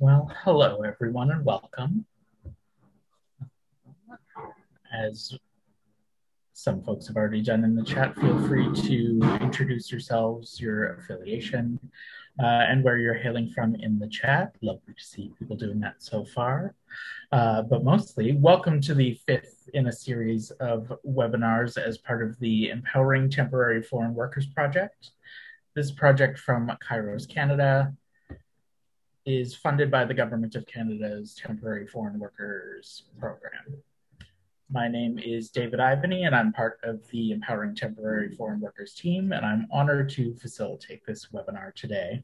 Well, hello everyone and welcome. As some folks have already done in the chat, feel free to introduce yourselves, your affiliation, uh, and where you're hailing from in the chat. Lovely to see people doing that so far. Uh, but mostly, welcome to the fifth in a series of webinars as part of the Empowering Temporary Foreign Workers Project. This project from Kairos Canada is funded by the Government of Canada's Temporary Foreign Workers Program. My name is David Ivany, and I'm part of the Empowering Temporary Foreign Workers team, and I'm honored to facilitate this webinar today.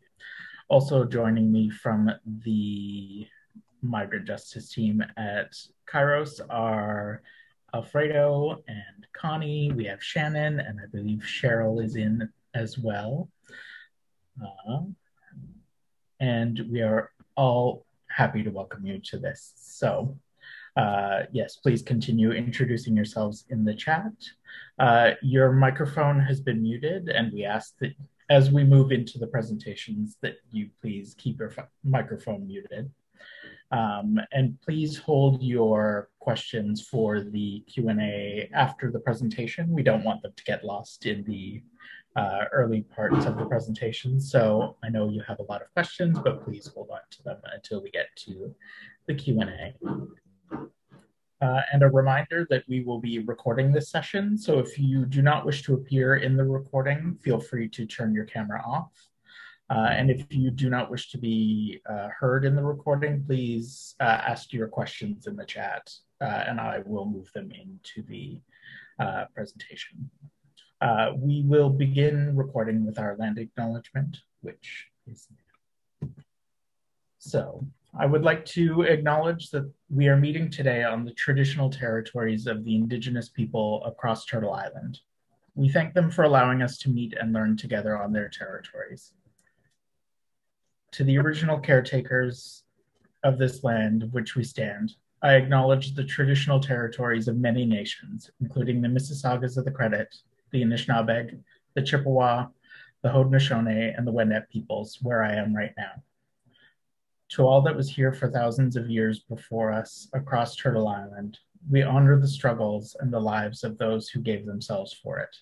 Also joining me from the migrant justice team at Kairos are Alfredo and Connie. We have Shannon, and I believe Cheryl is in as well. Uh, and we are all happy to welcome you to this. So, uh, yes, please continue introducing yourselves in the chat. Uh, your microphone has been muted, and we ask that as we move into the presentations that you please keep your microphone muted. Um, and please hold your questions for the Q&A after the presentation. We don't want them to get lost in the uh, early parts of the presentation. So I know you have a lot of questions, but please hold on to them until we get to the Q&A. Uh, and a reminder that we will be recording this session. So if you do not wish to appear in the recording, feel free to turn your camera off. Uh, and if you do not wish to be uh, heard in the recording, please uh, ask your questions in the chat uh, and I will move them into the presentation. Uh, we will begin recording with our land acknowledgement, which is so I would like to acknowledge that we are meeting today on the traditional territories of the indigenous people across Turtle Island. We thank them for allowing us to meet and learn together on their territories. To the original caretakers of this land of which we stand, I acknowledge the traditional territories of many nations, including the Mississaugas of the Credit, the Anishinaabeg, the Chippewa, the Haudenosaunee, and the Wendat peoples, where I am right now. To all that was here for thousands of years before us across Turtle Island, we honor the struggles and the lives of those who gave themselves for it.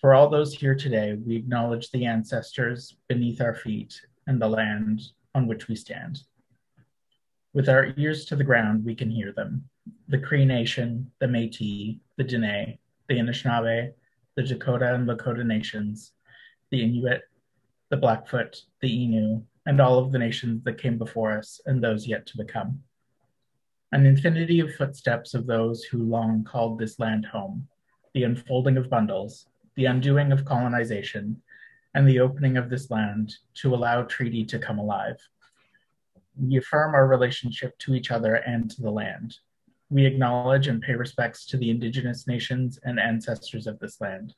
For all those here today, we acknowledge the ancestors beneath our feet and the land on which we stand. With our ears to the ground, we can hear them. The Cree Nation, the Métis, the Dene, the Anishinaabe, the Dakota and Lakota nations, the Inuit, the Blackfoot, the Innu, and all of the nations that came before us and those yet to become. An infinity of footsteps of those who long called this land home, the unfolding of bundles, the undoing of colonization, and the opening of this land to allow treaty to come alive. We affirm our relationship to each other and to the land, we acknowledge and pay respects to the indigenous nations and ancestors of this land.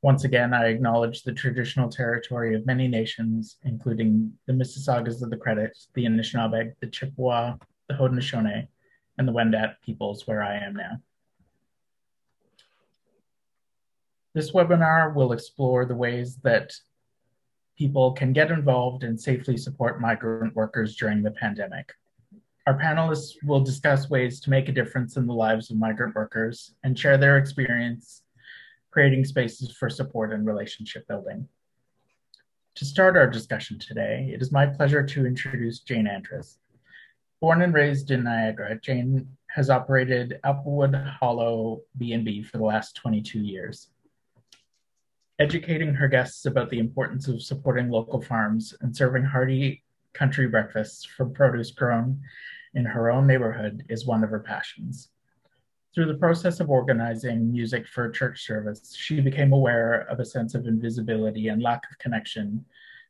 Once again, I acknowledge the traditional territory of many nations, including the Mississaugas of the Credit, the Anishinaabe, the Chippewa, the Haudenosaunee, and the Wendat peoples where I am now. This webinar will explore the ways that people can get involved and safely support migrant workers during the pandemic. Our panelists will discuss ways to make a difference in the lives of migrant workers and share their experience creating spaces for support and relationship building. To start our discussion today, it is my pleasure to introduce Jane Andrus. Born and raised in Niagara, Jane has operated Applewood Hollow B&B for the last 22 years. Educating her guests about the importance of supporting local farms and serving hearty country breakfasts from produce grown in her own neighborhood is one of her passions. Through the process of organizing music for church service, she became aware of a sense of invisibility and lack of connection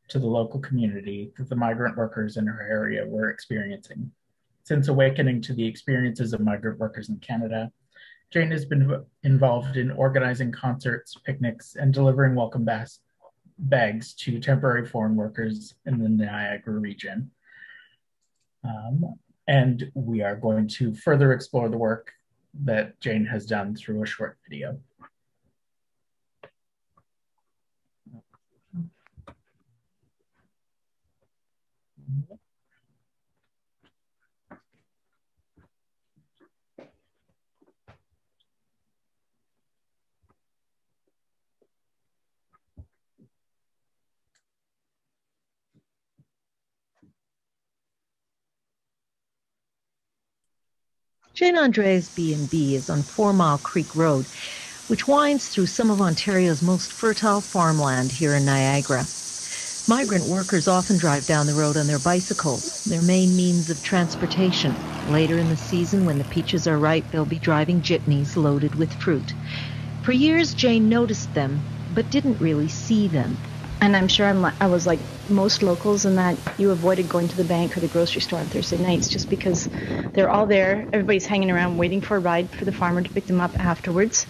to the local community that the migrant workers in her area were experiencing. Since awakening to the experiences of migrant workers in Canada, Jane has been involved in organizing concerts, picnics, and delivering welcome bags to temporary foreign workers in the Niagara region. Um, and we are going to further explore the work that Jane has done through a short video. Jane Andres' B&B is on Four Mile Creek Road, which winds through some of Ontario's most fertile farmland here in Niagara. Migrant workers often drive down the road on their bicycles, their main means of transportation. Later in the season, when the peaches are ripe, they'll be driving jitneys loaded with fruit. For years, Jane noticed them, but didn't really see them. And I'm sure I'm, I was like most locals in that you avoided going to the bank or the grocery store on Thursday nights just because they're all there. Everybody's hanging around waiting for a ride for the farmer to pick them up afterwards.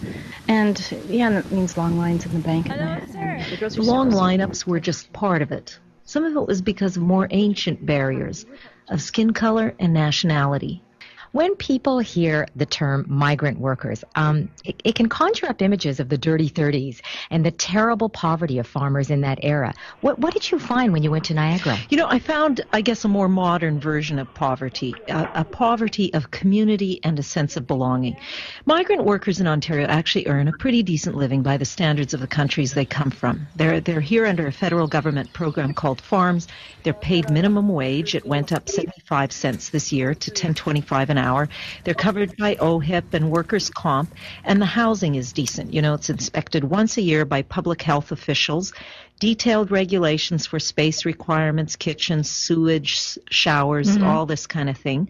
And yeah, that means long lines in the bank. Hello, and, the, and the, the long lineups were just part of it. Some of it was because of more ancient barriers of skin color and nationality. When people hear the term migrant workers, um, it, it, can conjure up images of the dirty 30s and the terrible poverty of farmers in that era. What, what did you find when you went to Niagara? You know, I found, I guess, a more modern version of poverty, a, a poverty of community and a sense of belonging. Migrant workers in Ontario actually earn a pretty decent living by the standards of the countries they come from. They're, they're here under a federal government program called FARMS. They're paid minimum wage. It went up 75 cents this year to 10.25 an hour hour. They're covered by OHIP and workers' comp, and the housing is decent. You know, it's inspected once a year by public health officials. Detailed regulations for space requirements, kitchens, sewage, showers, mm-hmm. all this kind of thing.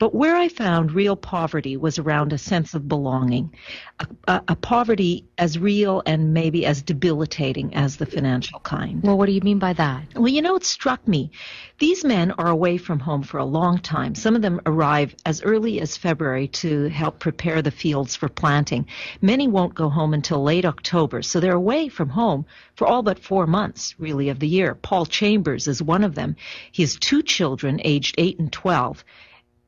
But where I found real poverty was around a sense of belonging, a, a, a, poverty as real and maybe as debilitating as the financial kind. Well, what do you mean by that? Well, you know, it struck me. These men are away from home for a long time. Some of them arrive as early as February to help prepare the fields for planting. Many won't go home until late October, so they're away from home for all but four months, really, of the year. Paul Chambers is one of them. He has two children, aged 8 and 12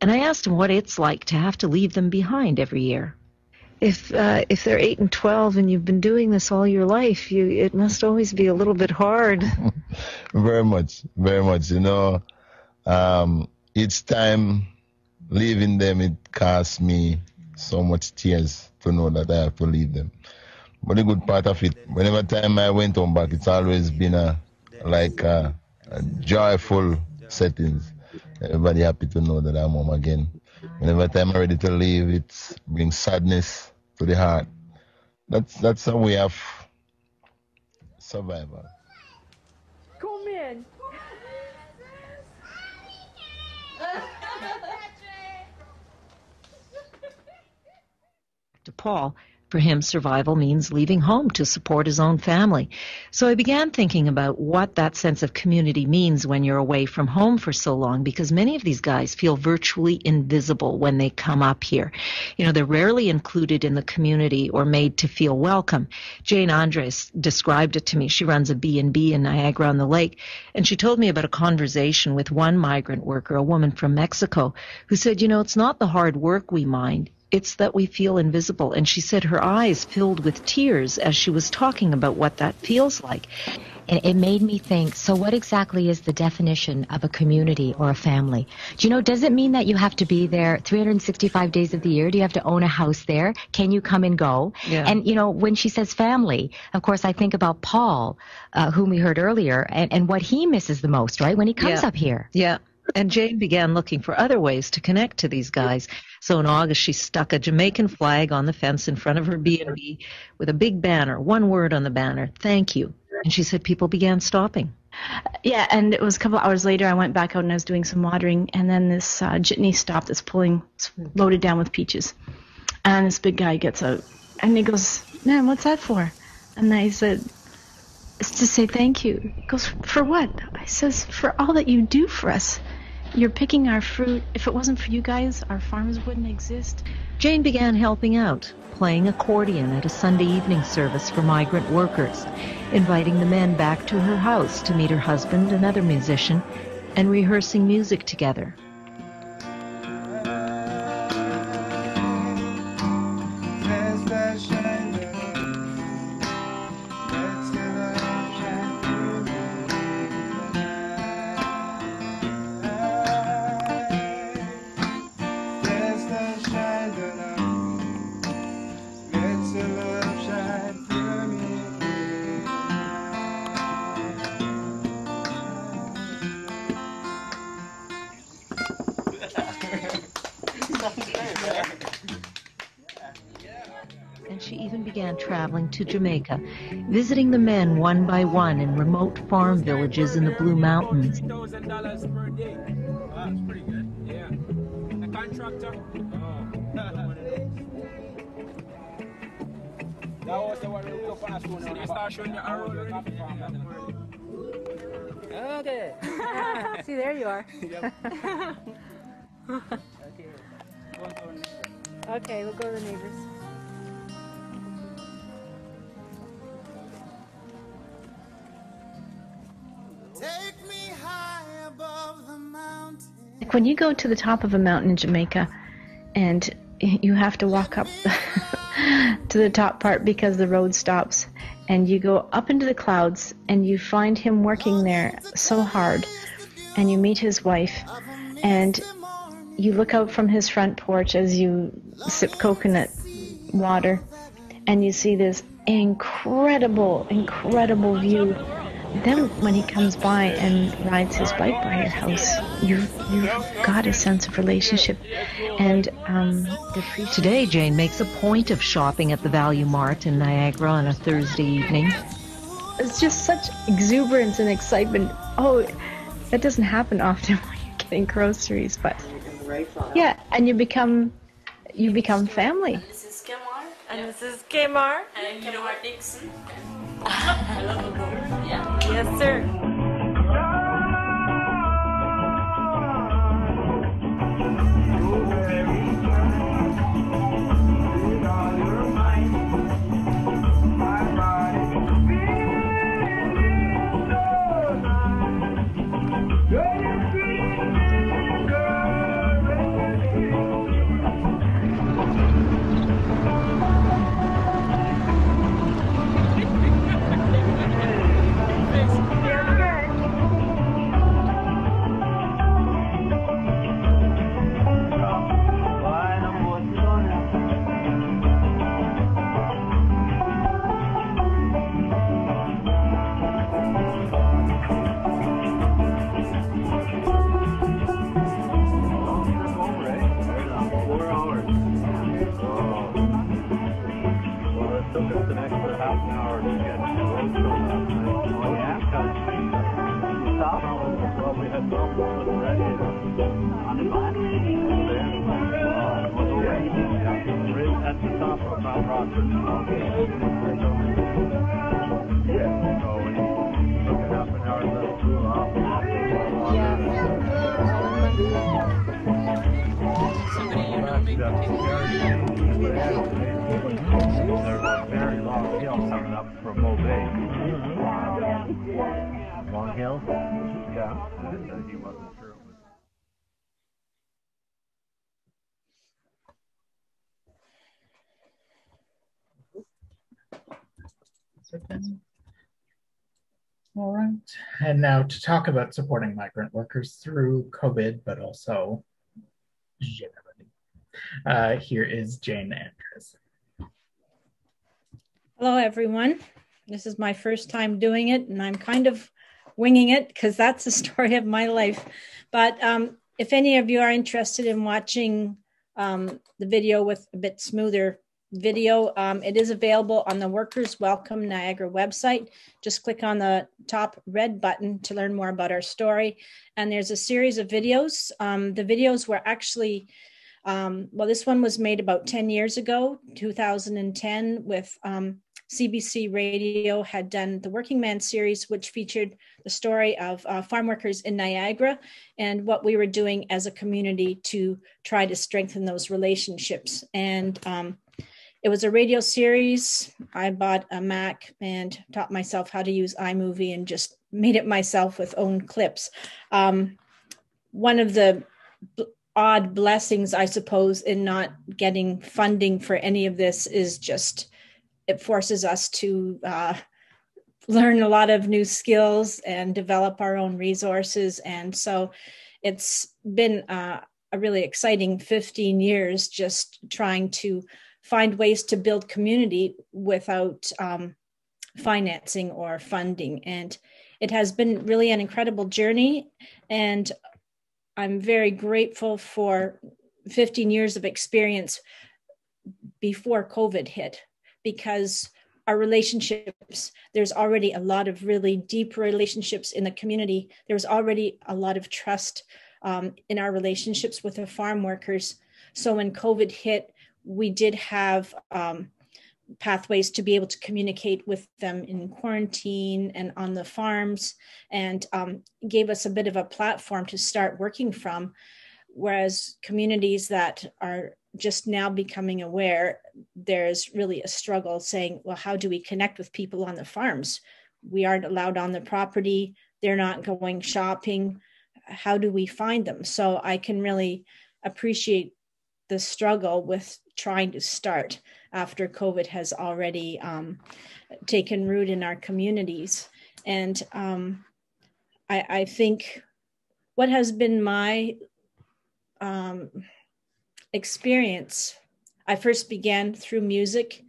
and I asked him what it's like to have to leave them behind every year. If uh, if they're eight and twelve and you've been doing this all your life, you it must always be a little bit hard. very much, very much. You know, um, each time leaving them, it costs me so much tears to know that I have to leave them. But the good part of it, whenever time I went home back, it's always been a like a, a joyful settings everybody happy to know that I'm home again. Whenever time I'm ready to leave, it brings sadness to the heart. That's that's a way of survival. Come in. to Paul, for him, survival means leaving home to support his own family. So I began thinking about what that sense of community means when you're away from home for so long, because many of these guys feel virtually invisible when they come up here. You know, they're rarely included in the community or made to feel welcome. Jane Andres described it to me. She runs a B&B in Niagara on the Lake, and she told me about a conversation with one migrant worker, a woman from Mexico, who said, you know, it's not the hard work we mind it's that we feel invisible. And she said her eyes filled with tears as she was talking about what that feels like. And it made me think, so what exactly is the definition of a community or a family? Do you know, does it mean that you have to be there 365 days of the year? Do you have to own a house there? Can you come and go? Yeah. And, you know, when she says family, of course, I think about Paul, uh, whom we heard earlier, and, and what he misses the most, right? When he comes yeah. up here. Yeah. And Jane began looking for other ways to connect to these guys. So in August, she stuck a Jamaican flag on the fence in front of her B&B with a big banner, one word on the banner, thank you. And she said people began stopping. Yeah, and it was a couple hours later. I went back out and I was doing some watering, and then this uh, jitney stopped. That's pulling, loaded down with peaches, and this big guy gets out, and he goes, "Man, what's that for?" And I said, "It's to say thank you." He goes, "For what?" I says, "For all that you do for us." You're picking our fruit. If it wasn't for you guys, our farms wouldn't exist. Jane began helping out, playing accordion at a Sunday evening service for migrant workers, inviting the men back to her house to meet her husband, another musician, and rehearsing music together. Traveling to Jamaica, visiting the men one by one in remote farm villages in the Blue Mountains. $1,000 per day. Wow, that's pretty good. Yeah. The contractor. That was the one we looked up on a stone. So they start showing you a road where coffee farm. Okay. See, there you are. Okay. Go on to our neighbor. Okay, we'll go to the neighbors. Like when you go to the top of a mountain in Jamaica and you have to walk up to the top part because the road stops and you go up into the clouds and you find him working there so hard and you meet his wife and you look out from his front porch as you sip coconut water and you see this incredible incredible view. Then when he comes by and rides his bike by your house, you've, you've got a sense of relationship. And um, Today, Jane makes a point of shopping at the Valu-mart in Niagara on a Thursday evening. it's just such exuberance and excitement. Oh, that doesn't happen often when you're getting groceries, but yeah, and you become you become family. This is Kemar. And this is Kmar. And you know what, Dixon? Yes, sir. All right. And now to talk about supporting migrant workers through COVID, but also generally. Uh, here is Jane Andrews. Hello, everyone. This is my first time doing it, and I'm kind of winging it because that's the story of my life. But um, if any of you are interested in watching um, the video with a bit smoother video, um, it is available on the Workers Welcome Niagara website. Just click on the top red button to learn more about our story. And there's a series of videos. Um, the videos were actually um, well, this one was made about 10 years ago, 2010, with um, CBC Radio had done the Working Man series, which featured the story of uh, farm workers in Niagara and what we were doing as a community to try to strengthen those relationships. And um, it was a radio series. I bought a Mac and taught myself how to use iMovie and just made it myself with own clips. Um, one of the odd blessings, I suppose, in not getting funding for any of this is just it forces us to uh, learn a lot of new skills and develop our own resources. And so it's been uh, a really exciting 15 years just trying to find ways to build community without um, financing or funding. And it has been really an incredible journey. And I'm very grateful for 15 years of experience before COVID hit because our relationships there's already a lot of really deep relationships in the community there's already a lot of trust um, in our relationships with the farm workers so when covid hit we did have um, pathways to be able to communicate with them in quarantine and on the farms and um, gave us a bit of a platform to start working from. Whereas communities that are just now becoming aware there's really a struggle saying well how do we connect with people on the farms? We aren't allowed on the property. They're not going shopping. How do we find them? So i can really appreciate the struggle with trying to start after covid has already um, taken root in our communities and um, I, I think what has been my um, experience. I first began through music,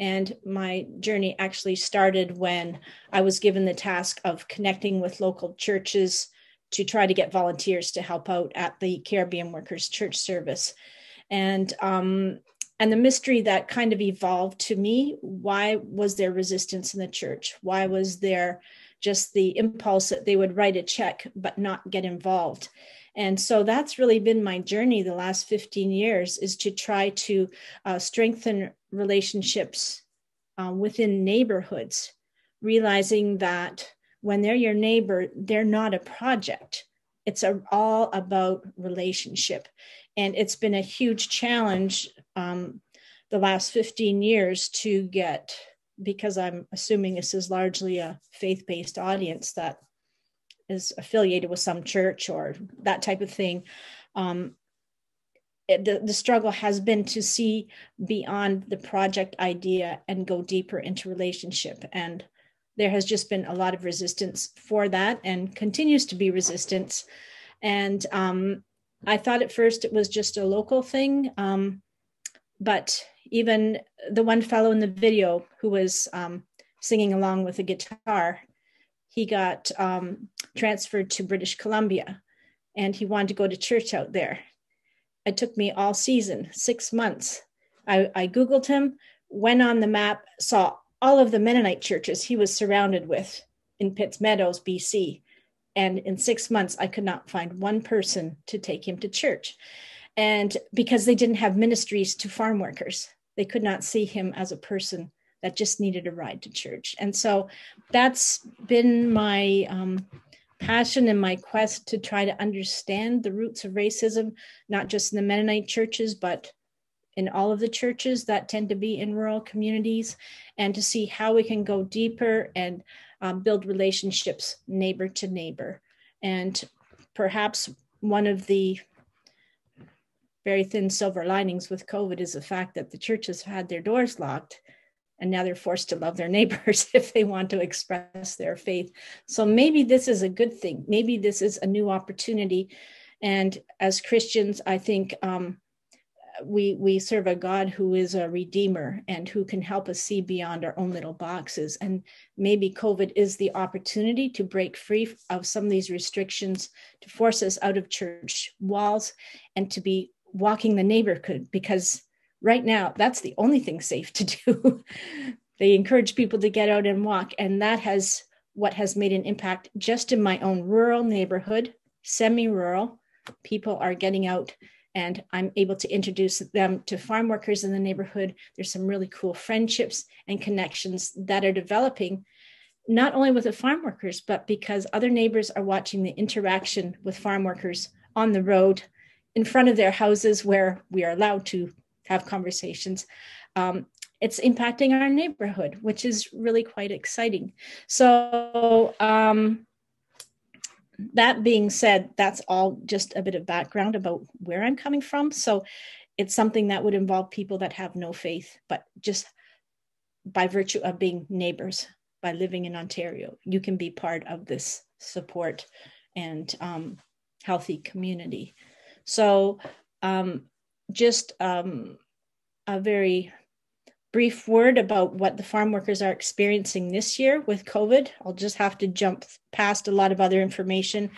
and my journey actually started when I was given the task of connecting with local churches to try to get volunteers to help out at the Caribbean Workers Church service. And um, and the mystery that kind of evolved to me why was there resistance in the church why was there just the impulse that they would write a check but not get involved and so that's really been my journey the last 15 years is to try to uh, strengthen relationships uh, within neighborhoods, realizing that when they're your neighbor, they're not a project. It's a, all about relationship. And it's been a huge challenge um, the last 15 years to get, because I'm assuming this is largely a faith based audience, that is affiliated with some church or that type of thing. Um, the, the struggle has been to see beyond the project idea and go deeper into relationship. And there has just been a lot of resistance for that and continues to be resistance. And um, I thought at first it was just a local thing. Um, but even the one fellow in the video who was um, singing along with a guitar he got um, transferred to British Columbia and he wanted to go to church out there. It took me all season, six months. I, I Googled him, went on the map, saw all of the Mennonite churches he was surrounded with in Pitts Meadows, BC. And in six months, I could not find one person to take him to church. And because they didn't have ministries to farm workers, they could not see him as a person that just needed a ride to church. And so that's been my um, passion and my quest to try to understand the roots of racism, not just in the Mennonite churches, but in all of the churches that tend to be in rural communities, and to see how we can go deeper and um, build relationships neighbor to neighbor. And perhaps one of the very thin silver linings with COVID is the fact that the churches had their doors locked and now they're forced to love their neighbors if they want to express their faith. So maybe this is a good thing. Maybe this is a new opportunity. And as Christians, I think um, we we serve a God who is a redeemer and who can help us see beyond our own little boxes. And maybe COVID is the opportunity to break free of some of these restrictions, to force us out of church walls, and to be walking the neighborhood because right now that's the only thing safe to do they encourage people to get out and walk and that has what has made an impact just in my own rural neighborhood semi-rural people are getting out and i'm able to introduce them to farm workers in the neighborhood there's some really cool friendships and connections that are developing not only with the farm workers but because other neighbors are watching the interaction with farm workers on the road in front of their houses where we are allowed to have conversations. Um, it's impacting our neighborhood, which is really quite exciting. So, um, that being said, that's all just a bit of background about where I'm coming from. So, it's something that would involve people that have no faith, but just by virtue of being neighbors, by living in Ontario, you can be part of this support and um, healthy community. So, um, just um, a very brief word about what the farm workers are experiencing this year with COVID. I'll just have to jump past a lot of other information,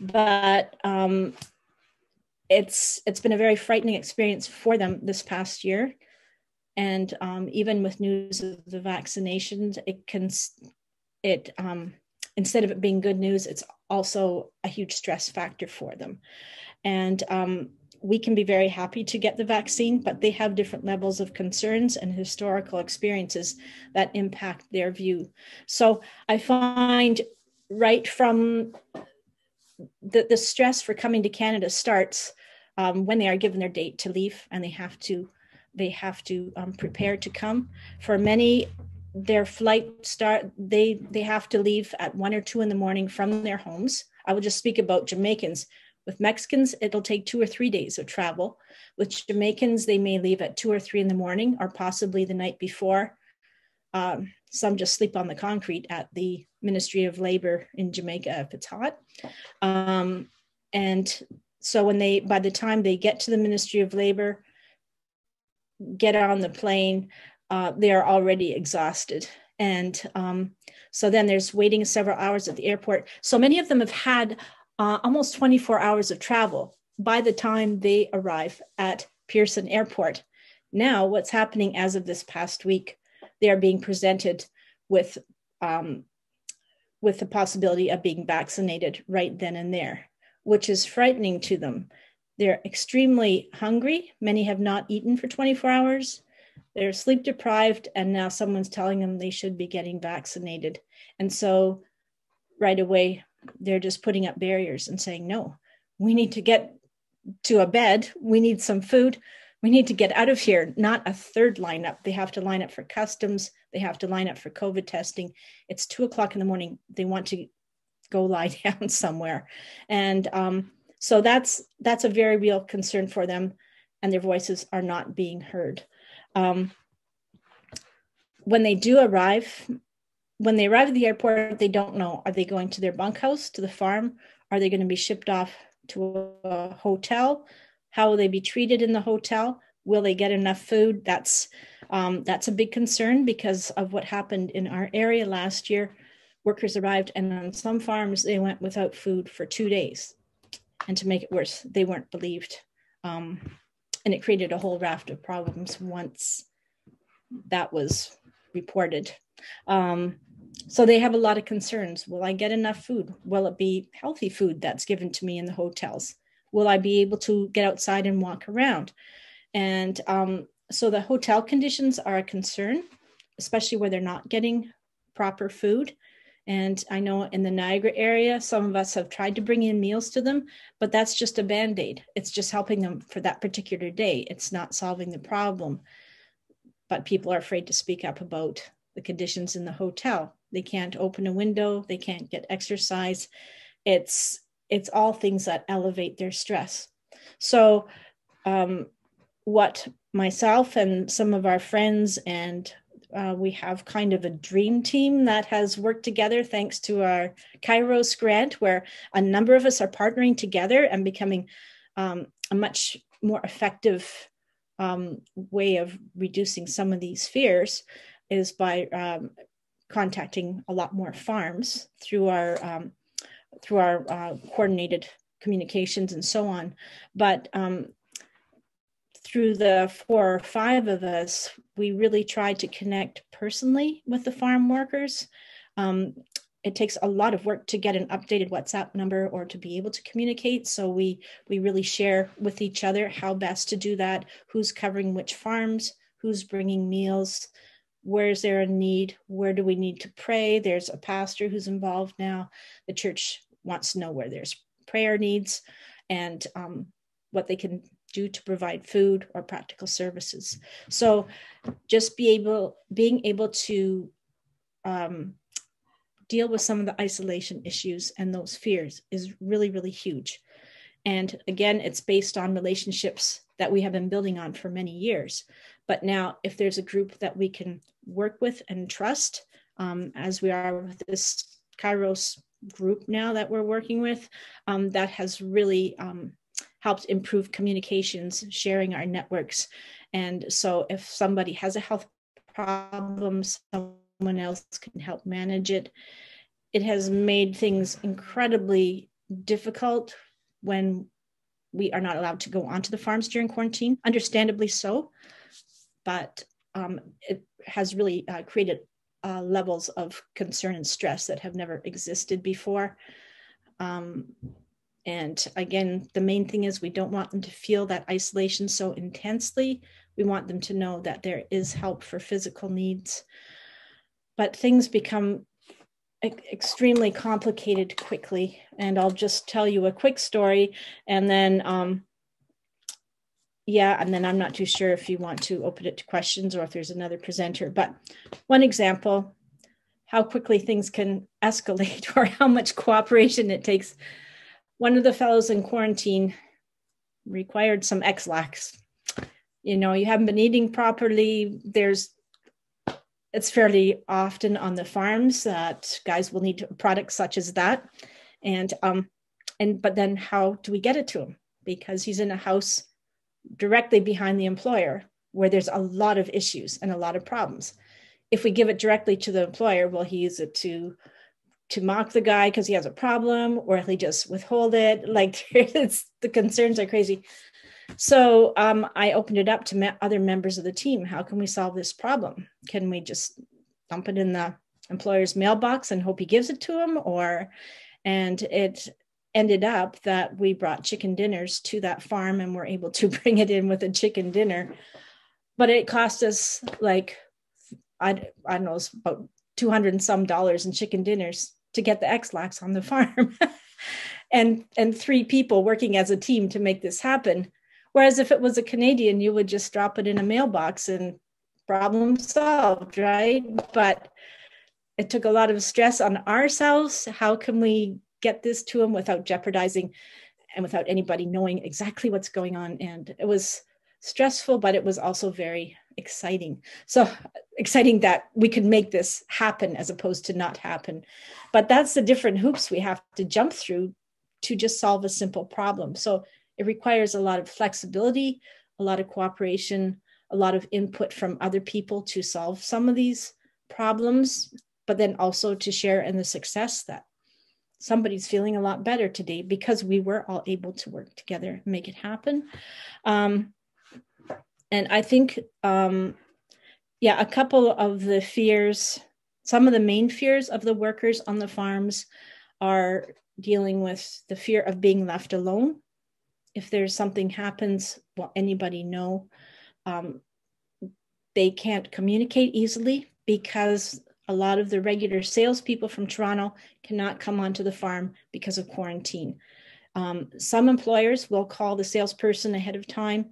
but um, it's it's been a very frightening experience for them this past year, and um, even with news of the vaccinations, it can it um, instead of it being good news, it's also a huge stress factor for them. And um, we can be very happy to get the vaccine, but they have different levels of concerns and historical experiences that impact their view. So I find right from the, the stress for coming to Canada starts um, when they are given their date to leave and they have to they have to um, prepare to come. For many, their flight start they they have to leave at one or two in the morning from their homes. I will just speak about Jamaicans. With Mexicans, it'll take two or three days of travel. With Jamaicans, they may leave at two or three in the morning, or possibly the night before. Um, some just sleep on the concrete at the Ministry of Labor in Jamaica if it's hot. Um, and so when they, by the time they get to the Ministry of Labor, get on the plane, uh, they are already exhausted. And um, so then there's waiting several hours at the airport. So many of them have had uh, almost 24 hours of travel by the time they arrive at Pearson Airport. Now, what's happening as of this past week, they are being presented with um, with the possibility of being vaccinated right then and there, which is frightening to them they're extremely hungry. Many have not eaten for 24 hours. They're sleep deprived, and now someone's telling them they should be getting vaccinated. And so, right away, they're just putting up barriers and saying, no, we need to get to a bed. We need some food. We need to get out of here. Not a third lineup. They have to line up for customs. They have to line up for COVID testing. It's two o'clock in the morning. They want to go lie down somewhere. And um, so that's that's a very real concern for them, and their voices are not being heard. Um, when they do arrive, when they arrive at the airport, they don't know are they going to their bunkhouse, to the farm? Are they going to be shipped off to a hotel? How will they be treated in the hotel? Will they get enough food? That's um, that's a big concern because of what happened in our area last year. Workers arrived, and on some farms they went without food for two days. And to make it worse, they weren't believed. Um, and it created a whole raft of problems once that was reported. Um, so they have a lot of concerns. Will I get enough food? Will it be healthy food that's given to me in the hotels? Will I be able to get outside and walk around? And um, so the hotel conditions are a concern, especially where they're not getting proper food. And I know in the Niagara area, some of us have tried to bring in meals to them, but that's just a band aid. It's just helping them for that particular day. It's not solving the problem. But people are afraid to speak up about the conditions in the hotel. They can't open a window, they can't get exercise. It's it's all things that elevate their stress. So, um, what myself and some of our friends and uh, we have kind of a dream team that has worked together thanks to our Kairos grant, where a number of us are partnering together and becoming um, a much more effective um, way of reducing some of these fears is by um, contacting a lot more farms through our um, through our uh, coordinated communications and so on. But um, through the four or five of us, we really tried to connect personally with the farm workers. Um, it takes a lot of work to get an updated WhatsApp number or to be able to communicate. So we we really share with each other how best to do that. Who's covering which farms? Who's bringing meals? Where is there a need? Where do we need to pray? There's a pastor who's involved now. The church wants to know where there's prayer needs and um, what they can do to provide food or practical services. So just be able being able to um, deal with some of the isolation issues and those fears is really, really huge. And again, it's based on relationships that we have been building on for many years. But now, if there's a group that we can work with and trust, um, as we are with this Kairos group now that we're working with, um, that has really um, helped improve communications, sharing our networks. And so if somebody has a health problem, someone else can help manage it. It has made things incredibly difficult when we are not allowed to go onto the farms during quarantine, understandably so. But um, it has really uh, created uh, levels of concern and stress that have never existed before. Um, and again, the main thing is we don't want them to feel that isolation so intensely. We want them to know that there is help for physical needs. But things become extremely complicated quickly. And I'll just tell you a quick story and then, um, yeah, and then I'm not too sure if you want to open it to questions or if there's another presenter. But one example how quickly things can escalate or how much cooperation it takes one of the fellows in quarantine required some Ex-Lax. You know, you haven't been eating properly. There's, it's fairly often on the farms that guys will need products such as that, and um, and but then how do we get it to him? Because he's in a house directly behind the employer where there's a lot of issues and a lot of problems. If we give it directly to the employer, will he use it to to mock the guy because he has a problem or he just withhold it. Like the concerns are crazy. So um, i opened it up to me- other members of the team. How can we solve this problem? Can we just dump it in the employer's mailbox and hope he gives it to him or and it ended up that we brought chicken dinners to that farm and were able to bring it in with a chicken dinner. But it cost us like i, I don't know about 200 and some dollars in chicken dinners to get the Ex-Lax on the farm. And and three people working as a team to make this happen. Whereas if it was a canadian you would just drop it in a mailbox and problem solved right? But it took a lot of stress on ourselves how can we get this to them without jeopardizing and without anybody knowing exactly what's going on and it was stressful but it was also very exciting. So exciting that we could make this happen as opposed to not happen. But that's the different hoops we have to jump through to just solve a simple problem. So it requires a lot of flexibility, a lot of cooperation, a lot of input from other people to solve some of these problems, but then also to share in the success that somebody's feeling a lot better today because we were all able to work together and make it happen. Um, and I think, um, yeah, a couple of the fears, some of the main fears of the workers on the farms are dealing with the fear of being left alone. If there's something happens, will anybody know? Um, they can't communicate easily because a lot of the regular salespeople from Toronto cannot come onto the farm because of quarantine. Um, some employers will call the salesperson ahead of time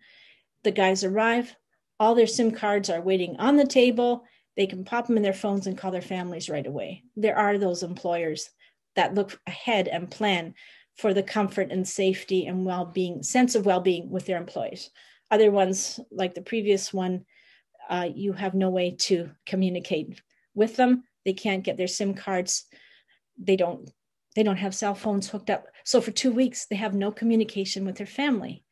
the guys arrive, all their SIM cards are waiting on the table. They can pop them in their phones and call their families right away. There are those employers that look ahead and plan for the comfort and safety and well-being, sense of well-being with their employees. Other ones, like the previous one, uh, you have no way to communicate with them. They can't get their SIM cards. They don't. They don't have cell phones hooked up. So for two weeks, they have no communication with their family.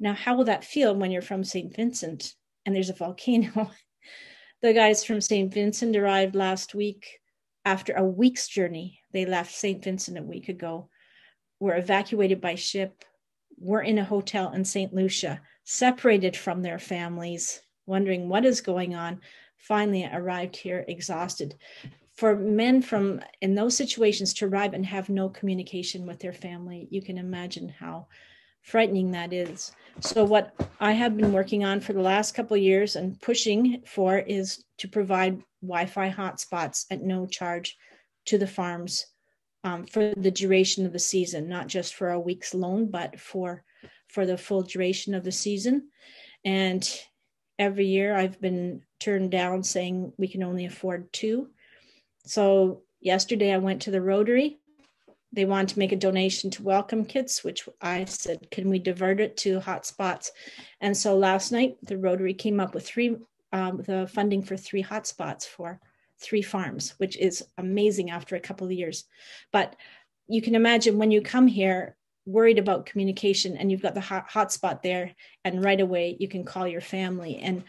Now, how will that feel when you're from St. Vincent and there's a volcano? the guys from St. Vincent arrived last week after a week's journey. They left St. Vincent a week ago, were evacuated by ship, were in a hotel in St. Lucia, separated from their families, wondering what is going on. Finally, arrived here exhausted. For men from in those situations to arrive and have no communication with their family, you can imagine how frightening that is. So what I have been working on for the last couple years and pushing for is to provide Wi-Fi hotspots at no charge to the farms um, for the duration of the season, not just for a week's loan, but for for the full duration of the season. And every year I've been turned down saying we can only afford two. So yesterday I went to the Rotary they wanted to make a donation to welcome kits, which I said, can we divert it to hotspots? And so last night, the Rotary came up with three, um, the funding for three hotspots for three farms, which is amazing after a couple of years. But you can imagine when you come here, worried about communication, and you've got the hot hotspot there, and right away you can call your family. And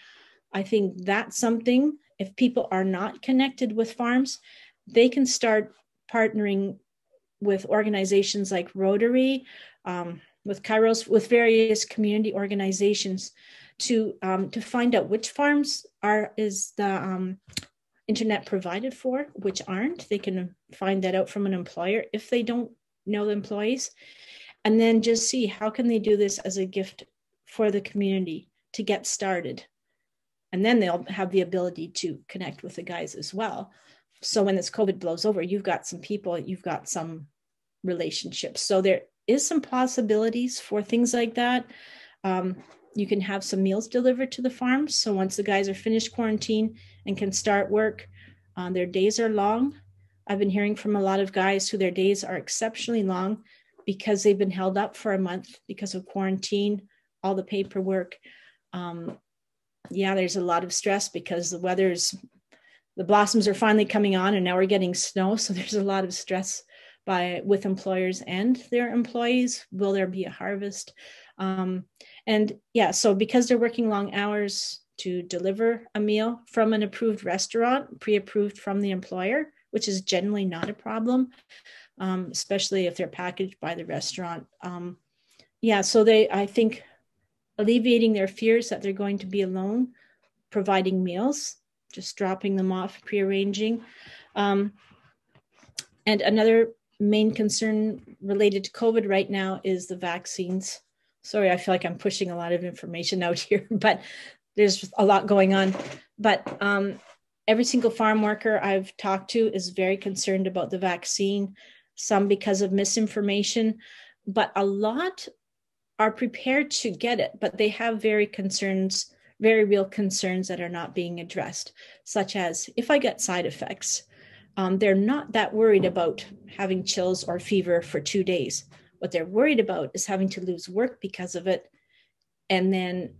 I think that's something. If people are not connected with farms, they can start partnering with organizations like Rotary, um, with Kairos, with various community organizations to um, to find out which farms are is the um, internet provided for, which aren't. They can find that out from an employer if they don't know the employees, and then just see how can they do this as a gift for the community to get started, and then they'll have the ability to connect with the guys as well. So when this COVID blows over, you've got some people, you've got some relationships. So there is some possibilities for things like that. Um, you can have some meals delivered to the farms. So once the guys are finished quarantine and can start work, uh, their days are long. I've been hearing from a lot of guys who their days are exceptionally long because they've been held up for a month because of quarantine, all the paperwork. Um, yeah, there's a lot of stress because the weather's, the blossoms are finally coming on and now we're getting snow. So there's a lot of stress by with employers and their employees. Will there be a harvest? Um, and yeah, so because they're working long hours to deliver a meal from an approved restaurant, pre approved from the employer, which is generally not a problem, um, especially if they're packaged by the restaurant. Um, yeah, so they, I think, alleviating their fears that they're going to be alone, providing meals, just dropping them off, prearranging. Um, and another main concern related to COVID right now is the vaccines sorry, I feel like I'm pushing a lot of information out here, but there's a lot going on. But um, every single farm worker I've talked to is very concerned about the vaccine, some because of misinformation, but a lot are prepared to get it, but they have very concerns, very real concerns that are not being addressed, such as if I get side effects. Um, they're not that worried about having chills or fever for two days what they're worried about is having to lose work because of it. And then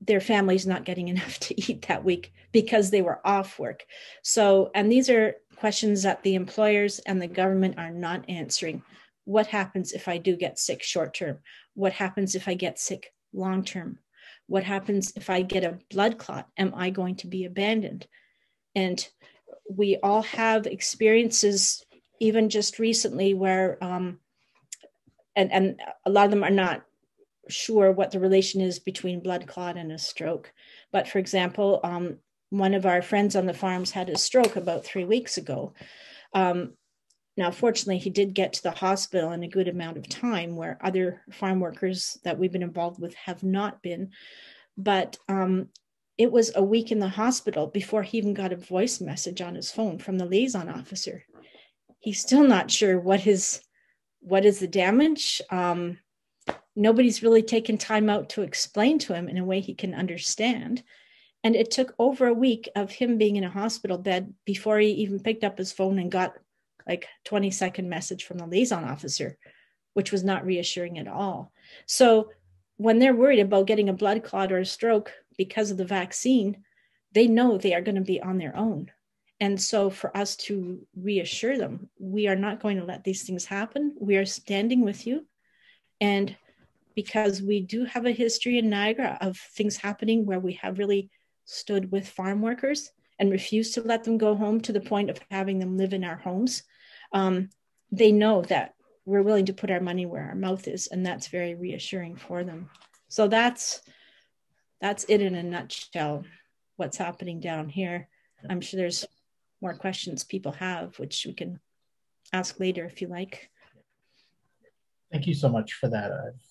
their family's not getting enough to eat that week because they were off work. So, and these are questions that the employers and the government are not answering. What happens if I do get sick short term? What happens if I get sick long term? What happens if I get a blood clot? Am I going to be abandoned? And we all have experiences, even just recently, where um, and and a lot of them are not sure what the relation is between blood clot and a stroke. But for example, um, one of our friends on the farms had a stroke about three weeks ago. Um, now, fortunately, he did get to the hospital in a good amount of time, where other farm workers that we've been involved with have not been. But um, it was a week in the hospital before he even got a voice message on his phone from the liaison officer. He's still not sure what his what is the damage? Um, nobody's really taken time out to explain to him in a way he can understand. And it took over a week of him being in a hospital bed before he even picked up his phone and got like 20 second message from the liaison officer, which was not reassuring at all. So when they're worried about getting a blood clot or a stroke because of the vaccine, they know they are going to be on their own. And so, for us to reassure them, we are not going to let these things happen. We are standing with you. And because we do have a history in Niagara of things happening where we have really stood with farm workers and refused to let them go home to the point of having them live in our homes, um, they know that we're willing to put our money where our mouth is. And that's very reassuring for them. So, that's that's it in a nutshell what's happening down here. I'm sure there's more questions people have, which we can ask later if you like. Thank you so much for that. I've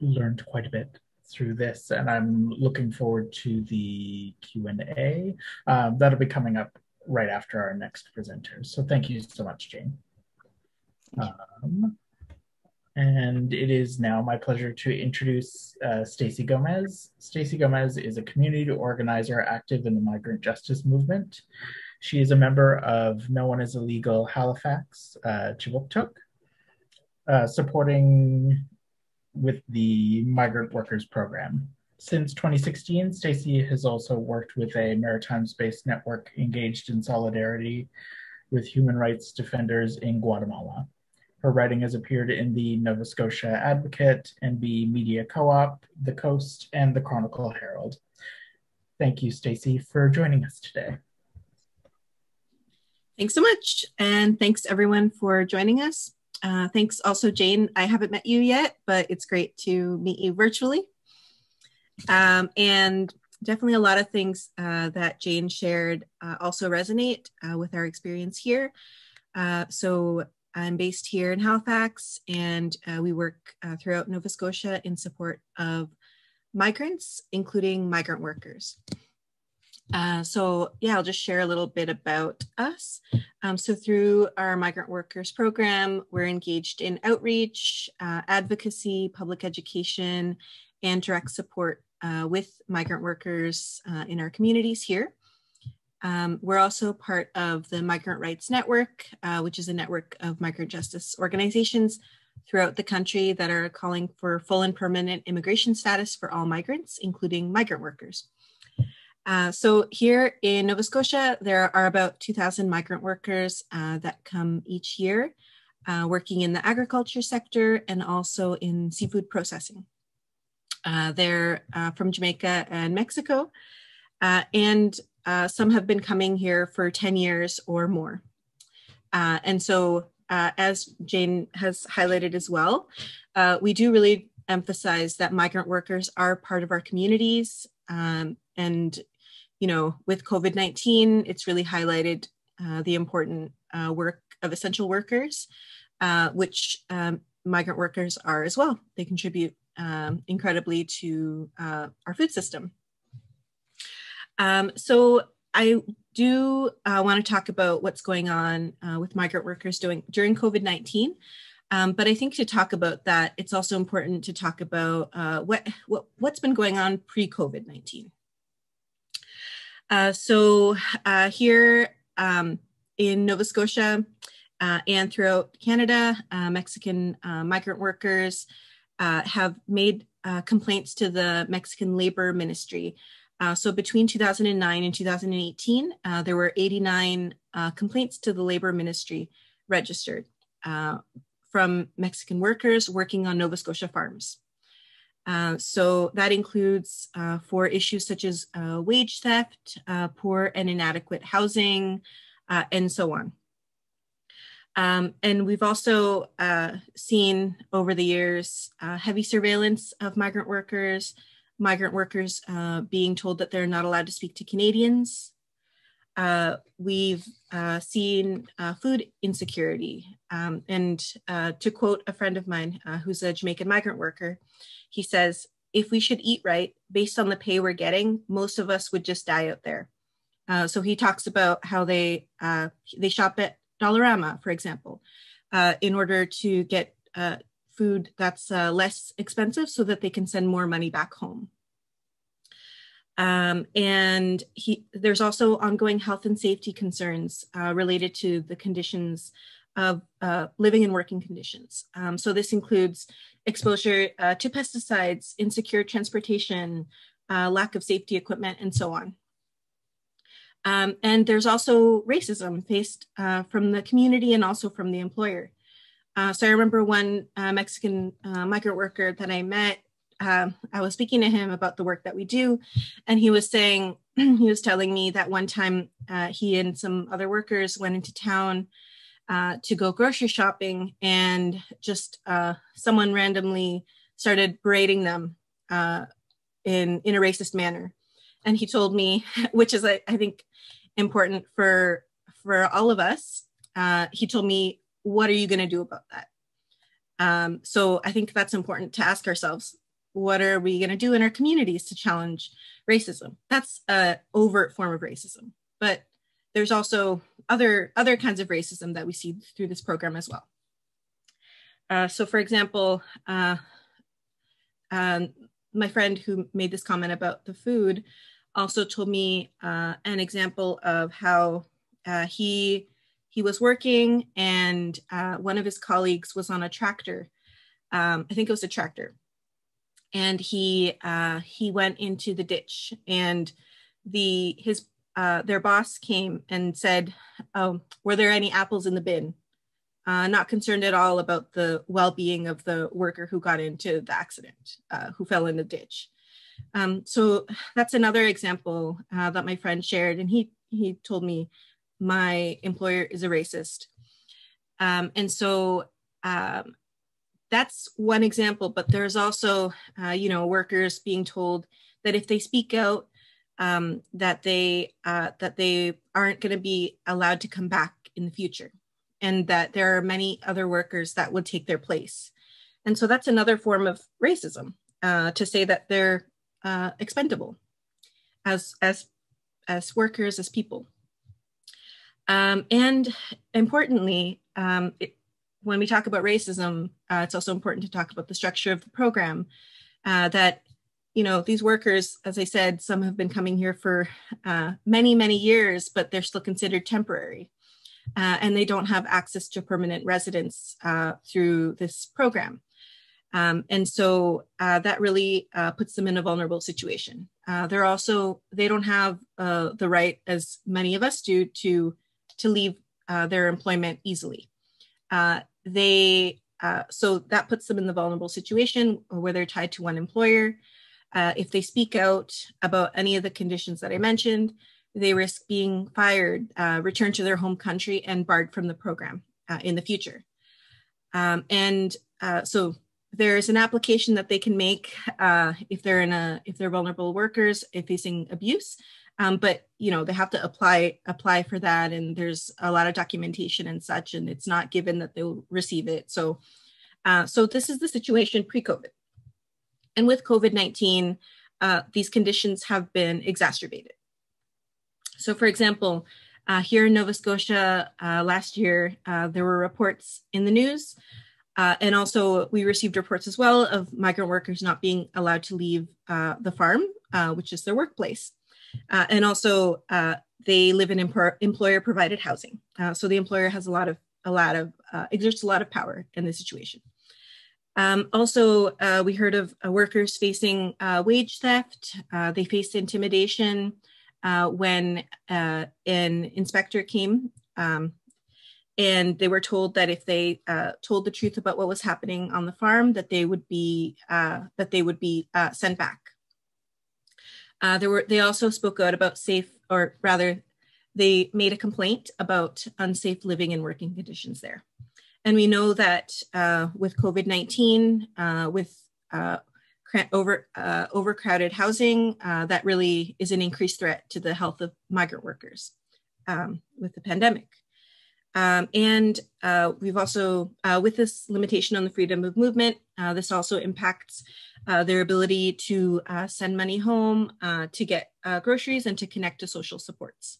learned quite a bit through this, and I'm looking forward to the Q and A. Um, that'll be coming up right after our next presenters. So thank you so much, Jane. Um, and it is now my pleasure to introduce uh, Stacy Gomez. Stacy Gomez is a community organizer active in the migrant justice movement. She is a member of No One is Illegal Halifax, uh, Kjipuktuk, uh, supporting with the Migrant Workers Program. Since 2016, Stacy has also worked with a maritime space network engaged in solidarity with human rights defenders in Guatemala. Her writing has appeared in the Nova Scotia Advocate, NB Media Co-op, The Coast, and the Chronicle Herald. Thank you, Stacy, for joining us today. Thanks so much. And thanks everyone for joining us. Uh, thanks also, Jane. I haven't met you yet, but it's great to meet you virtually. Um, and definitely a lot of things uh, that Jane shared uh, also resonate uh, with our experience here. Uh, so I'm based here in Halifax and uh, we work uh, throughout Nova Scotia in support of migrants, including migrant workers. So yeah, I'll just share a little bit about us. Um, so through our migrant workers program, we're engaged in outreach, advocacy, public education, and direct support uh, with migrant workers uh, in our communities here. Um, we're also part of the Migrant Rights Network, uh, which is a network of migrant justice organizations throughout the country that are calling for full and permanent immigration status for all migrants, including migrant workers. Uh, so here in Nova Scotia, there are about 2,000 migrant workers uh, that come each year, uh, working in the agriculture sector and also in seafood processing. Uh, they're uh, from Jamaica and Mexico, uh, and some have been coming here for 10 years or more. and so, as Jane has highlighted as well, we do really emphasize that migrant workers are part of our communities um, and you know, with COVID 19, it's really highlighted uh, the important uh, work of essential workers, uh, which um, migrant workers are as well. They contribute um, incredibly to uh, our food system. Um, so, I do uh, want to talk about what's going on uh, with migrant workers doing during COVID 19. Um, but I think to talk about that, it's also important to talk about uh, what, what, what's been going on pre COVID 19. Uh, so uh, here um, in Nova Scotia and throughout Canada, Mexican migrant workers have made complaints to the Mexican Labor Ministry. so between 2009 and 2018, there were 89 complaints to the Labor Ministry registered from Mexican workers working on Nova Scotia farms. Uh, so that includes uh, for issues such as uh, wage theft, uh, poor and inadequate housing, uh, and so on. Um, and we've also seen over the years heavy surveillance of migrant workers, migrant workers being told that they're not allowed to speak to Canadians. we've seen food insecurity. Um, and to quote a friend of mine who's a Jamaican migrant worker, he says, if we should eat right based on the pay we're getting, most of us would just die out there. Uh, so he talks about how they uh, they shop at Dollarama, for example, uh, in order to get uh, food that's uh, less expensive, so that they can send more money back home. Um, and he, there's also ongoing health and safety concerns uh, related to the conditions of living and working conditions. Um, so this includes exposure uh, to pesticides, insecure transportation, uh, lack of safety equipment, and so on. Um, and there's also racism faced uh, from the community and also from the employer. Uh, so I remember one uh, Mexican uh, migrant worker that I met, um, I was speaking to him about the work that we do, and he was saying, he was telling me that one time he and some other workers went into town uh, to go grocery shopping, and just uh, someone randomly started berating them uh, in in a racist manner. And he told me, which is I, think important for for all of us. Uh, he told me, "What are you going to do about that?" Um, so I think that's important to ask ourselves: What are we going to do in our communities to challenge racism? That's a overt form of racism, but there's also other other kinds of racism that we see through this program as well. Uh, so, for example, uh, um, my friend who made this comment about the food also told me uh, an example of how uh, he he was working and uh, one of his colleagues was on a tractor. Um, I think it was a tractor, and he uh, he went into the ditch and the his uh, their boss came and said, oh, Were there any apples in the bin? Uh, not concerned at all about the well being of the worker who got into the accident, who fell in the ditch. Um, so that's another example uh, that my friend shared, and he, he told me my employer is a racist. Um, and so um, that's one example, but there's also, uh, you know, workers being told that if they speak out, um, that they uh, that they aren't going to be allowed to come back in the future, and that there are many other workers that would take their place. And so that's another form of racism uh, to say that they're uh, expendable as as as workers as people. Um, and importantly, um, it, when we talk about racism, uh, it's also important to talk about the structure of the program. Uh, that you know these workers, as I said, some have been coming here for uh, many many years, but they're still considered temporary, uh, and they don't have access to permanent residence uh, through this program. Um, and so uh, that really puts them in a vulnerable situation. they're also they don't have the right, as many of us do, to to leave their employment easily. Uh, they uh, so that puts them in the vulnerable situation where they're tied to one employer. Uh, if they speak out about any of the conditions that I mentioned, they risk being fired, uh, returned to their home country, and barred from the program uh, in the future. Um, and uh, so there's an application that they can make if they're in a if they're vulnerable workers if facing abuse. Um, but you know they have to apply apply for that and there's a lot of documentation and such and it's not given that they'll receive it. So uh, so this is the situation pre-covid. And with covid-19 uh, these conditions have been exacerbated. So for example uh, here in nova scotia uh, last year uh, there were reports in the news uh, and also we received reports as well of migrant workers not being allowed to leave the farm which is their workplace uh, and also, uh, they live in employer provided housing. Uh, so the employer has a lot of, a lot of, uh, exerts a lot of power in this situation. Um, also, uh, we heard of uh, workers facing wage theft. they faced intimidation when an inspector came um, and they were told that if they uh, told the truth about what was happening on the farm that they would be uh, that they would be uh, sent back uh, there were they also spoke out about safe, or rather, they made a complaint about unsafe living and working conditions there. And we know that uh, with COVID nineteen, uh, with over overcrowded housing, that really is an increased threat to the health of migrant workers um, with the pandemic. Um, and uh, we've also, uh, with this limitation on the freedom of movement, uh, this also impacts uh, their ability to uh, send money home, uh, to get groceries, and to connect to social supports.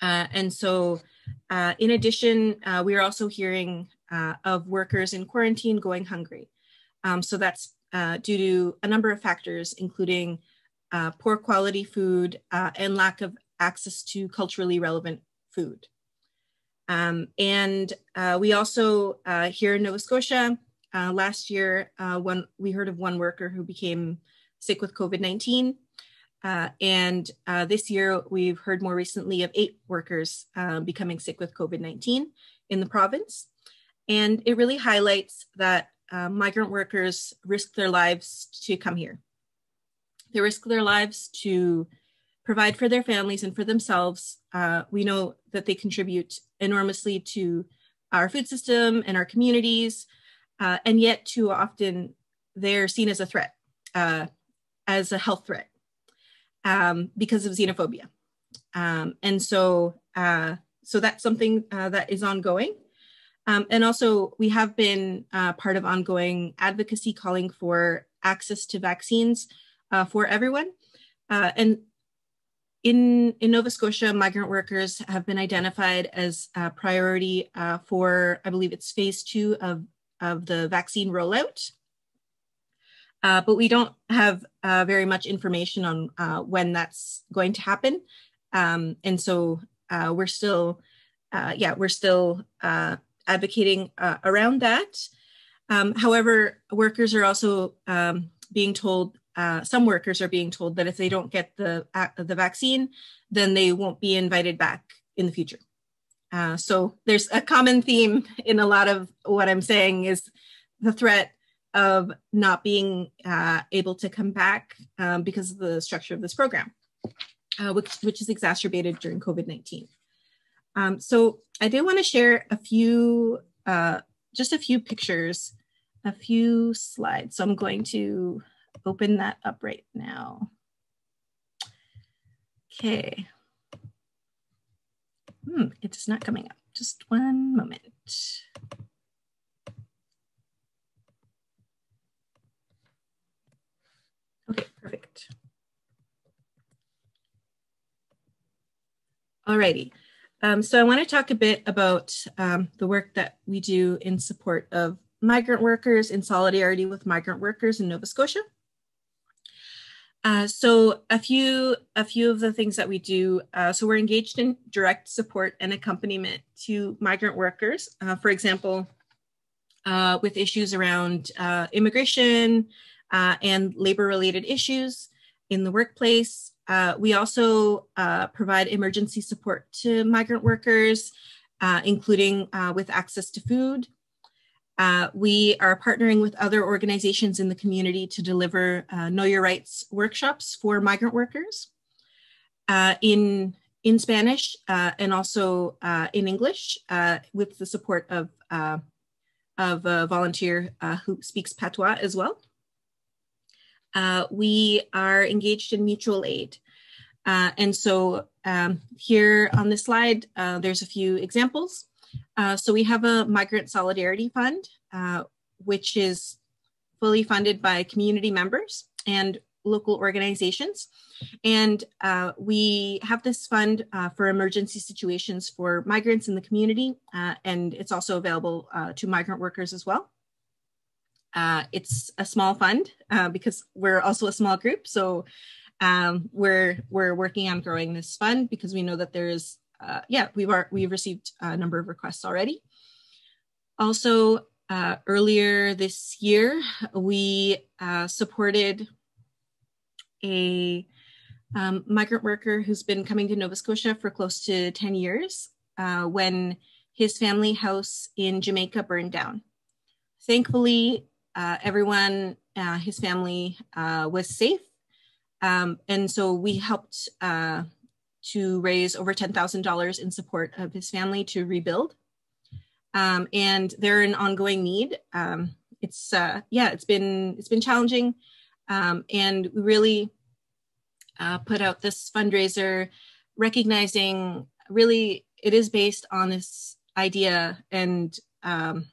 and so, in addition, we are also hearing of workers in quarantine going hungry. Um, so that's due to a number of factors, including poor quality food and lack of access to culturally relevant food. Um, and uh, we also, uh, here in Nova Scotia, uh, last year, uh, when we heard of one worker who became sick with COVID 19. Uh, and uh, this year, we've heard more recently of eight workers becoming sick with COVID 19 in the province. And it really highlights that migrant workers risk their lives to come here. They risk their lives to provide for their families and for themselves. Uh, we know that they contribute enormously to our food system and our communities, uh, and yet too often they're seen as a threat, uh, as a health threat, um, because of xenophobia. Um, and so, uh, so that's something uh, that is ongoing. Um, and also, we have been uh, part of ongoing advocacy calling for access to vaccines for everyone. and in, in Nova Scotia, migrant workers have been identified as a priority uh, for, I believe it's phase two of, of the vaccine rollout. Uh, but we don't have uh, very much information on uh, when that's going to happen. Um, and so uh, we're still, uh, yeah, we're still advocating around that. Um, however, workers are also um, being told uh, some workers are being told that if they don't get the uh, the vaccine, then they won't be invited back in the future. Uh, so there's a common theme in a lot of what I'm saying is the threat of not being uh, able to come back um, because of the structure of this program, uh, which which is exacerbated during COVID-19. Um, so I did want to share a few, uh, just a few pictures, a few slides. So I'm going to open that up right now. Okay. Hmm, it's not coming up. Just one moment. Okay, perfect. Alrighty. Um, so I want to talk a bit about um, the work that we do in support of migrant workers in solidarity with migrant workers in Nova Scotia. Uh, so a few a few of the things that we do. Uh, so we're engaged in direct support and accompaniment to migrant workers. Uh, for example, uh, with issues around uh, immigration and labor related issues in the workplace. we also provide emergency support to migrant workers, including with access to food, uh, we are partnering with other organizations in the community to deliver uh, Know Your Rights workshops for migrant workers uh, in, in Spanish uh, and also uh, in English uh, with the support of, of a volunteer who speaks Patois as well. we are engaged in mutual aid. and so um, here on this slide, there's a few examples. Uh, so we have a Migrant Solidarity Fund, uh, which is fully funded by community members and local organizations. And uh, we have this fund uh, for emergency situations for migrants in the community, uh, and it's also available to migrant workers as well. it's a small fund because we're also a small group. So um, we're, we're working on growing this fund because we know that there is uh, yeah, we've are, we've received a number of requests already. Also, uh, earlier this year, we uh, supported a um, migrant worker who's been coming to Nova Scotia for close to 10 years uh, when his family house in Jamaica burned down. Thankfully, uh, everyone, uh, his family was safe. Um, and so we helped to raise over $10,000 in support of his family to rebuild. Um, and they're an ongoing need. Um, it's uh, yeah, it's been it's been challenging, um, and we really uh, put out this fundraiser, recognizing really it is based on this idea and um,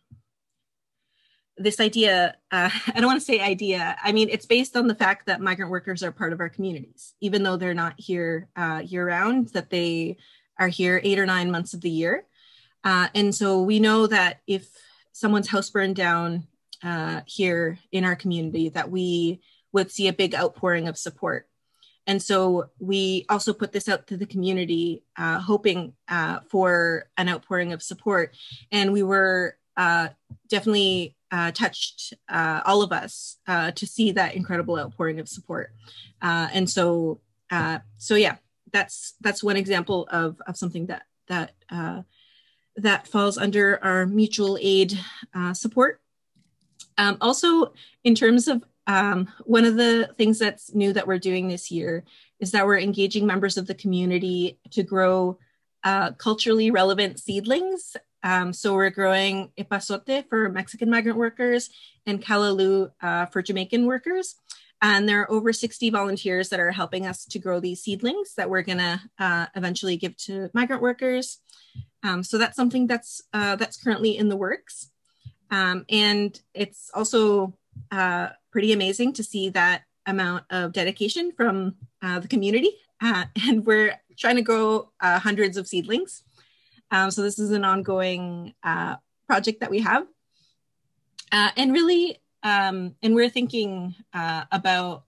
this idea uh, i don't want to say idea i mean it's based on the fact that migrant workers are part of our communities. Even though they're not here uh, year round that they are here eight or nine months of the year. Uh, and so we know that if someone's house burned down uh, here in our community that we would see a big outpouring of support. And so we also put this out to the community uh, hoping uh, for an outpouring of support. And we were definitely uh, touched uh, all of us uh, to see that incredible outpouring of support. Uh, and so, uh, so yeah, that's that's one example of of something that that uh, that falls under our mutual aid support. Um, also, in terms of um, one of the things that's new that we're doing this year is that we're engaging members of the community to grow culturally relevant seedlings um, so we're growing epazote for Mexican migrant workers and callaloo uh, for Jamaican workers. And there are over 60 volunteers that are helping us to grow these seedlings that we're gonna uh, eventually give to migrant workers. Um, so that's something that's uh, that's currently in the works. Um, and it's also uh, pretty amazing to see that amount of dedication from uh, the community. Uh, and we're trying to grow hundreds of seedlings. Um, so this is an ongoing uh, project that we have. Uh, and really, um, and we're thinking uh, about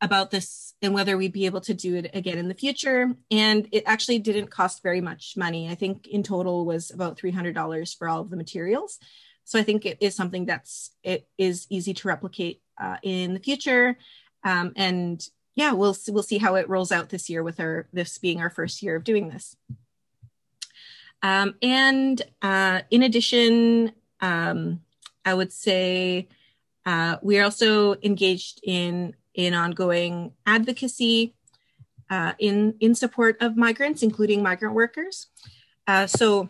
about this and whether we'd be able to do it again in the future. And it actually didn't cost very much money. I think in total was about $300 for all of the materials. So I think it is something that's it is easy to replicate uh, in the future. Um, and yeah, we'll we'll see how it rolls out this year with our this being our first year of doing this. Um, and uh, in addition, um, I would say uh, we are also engaged in in ongoing advocacy uh, in in support of migrants, including migrant workers. Uh, so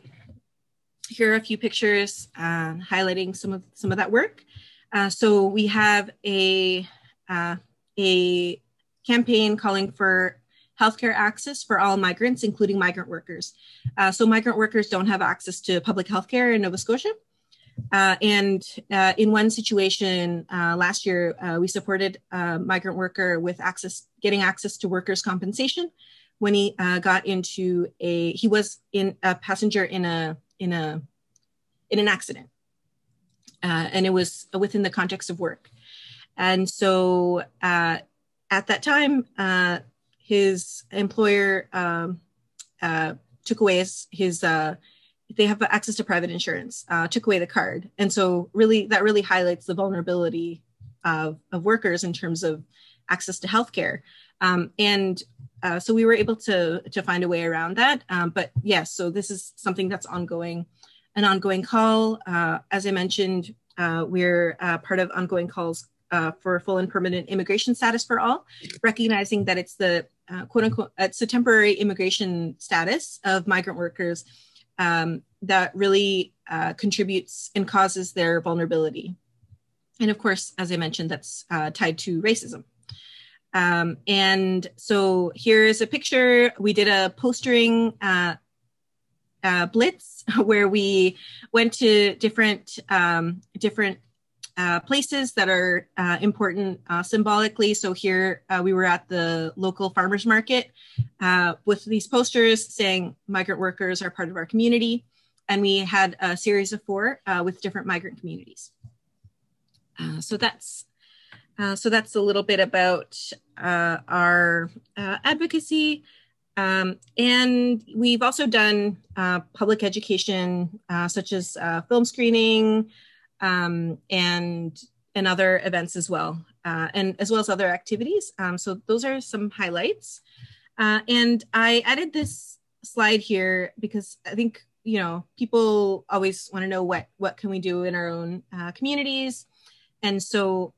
here are a few pictures uh, highlighting some of some of that work. Uh, so we have a a campaign calling for healthcare access for all migrants, including migrant workers. Uh, so migrant workers don't have access to public healthcare in Nova Scotia. Uh, and uh, in one situation uh, last year, uh, we supported a migrant worker with access, getting access to workers' compensation when he uh, got into a, he was in a passenger in a in a in an accident, and it was within the context of work. And so at that time, his employer um, took away his, his they have access to private insurance, uh, took away the card. And so really that really highlights the vulnerability of, of workers in terms of access to healthcare. Um, and uh, so we were able to, to find a way around that. Um, but yes, so this is something that's ongoing, an ongoing call. Uh, as I mentioned, uh, we're uh, part of ongoing calls uh, for full and permanent immigration status for all, recognizing that it's the quote unquote, it's a temporary immigration status of migrant workers um, that really uh, contributes and causes their vulnerability. And of course, as I mentioned, that's uh, tied to racism. Um, and so here's a picture. We did a postering uh, uh, blitz where we went to different um, different uh, places that are uh, important uh, symbolically. So here uh, we were at the local farmers market uh, with these posters saying migrant workers are part of our community. And we had a series of four uh, with different migrant communities. so that's so that's a little bit about our advocacy. Um, and we've also done public education, such as film screening, um, and and other events as well, uh, and as well as other activities. Um, so those are some highlights. Uh, and I added this slide here because I think you know people always want to know what what can we do in our own uh, communities, and so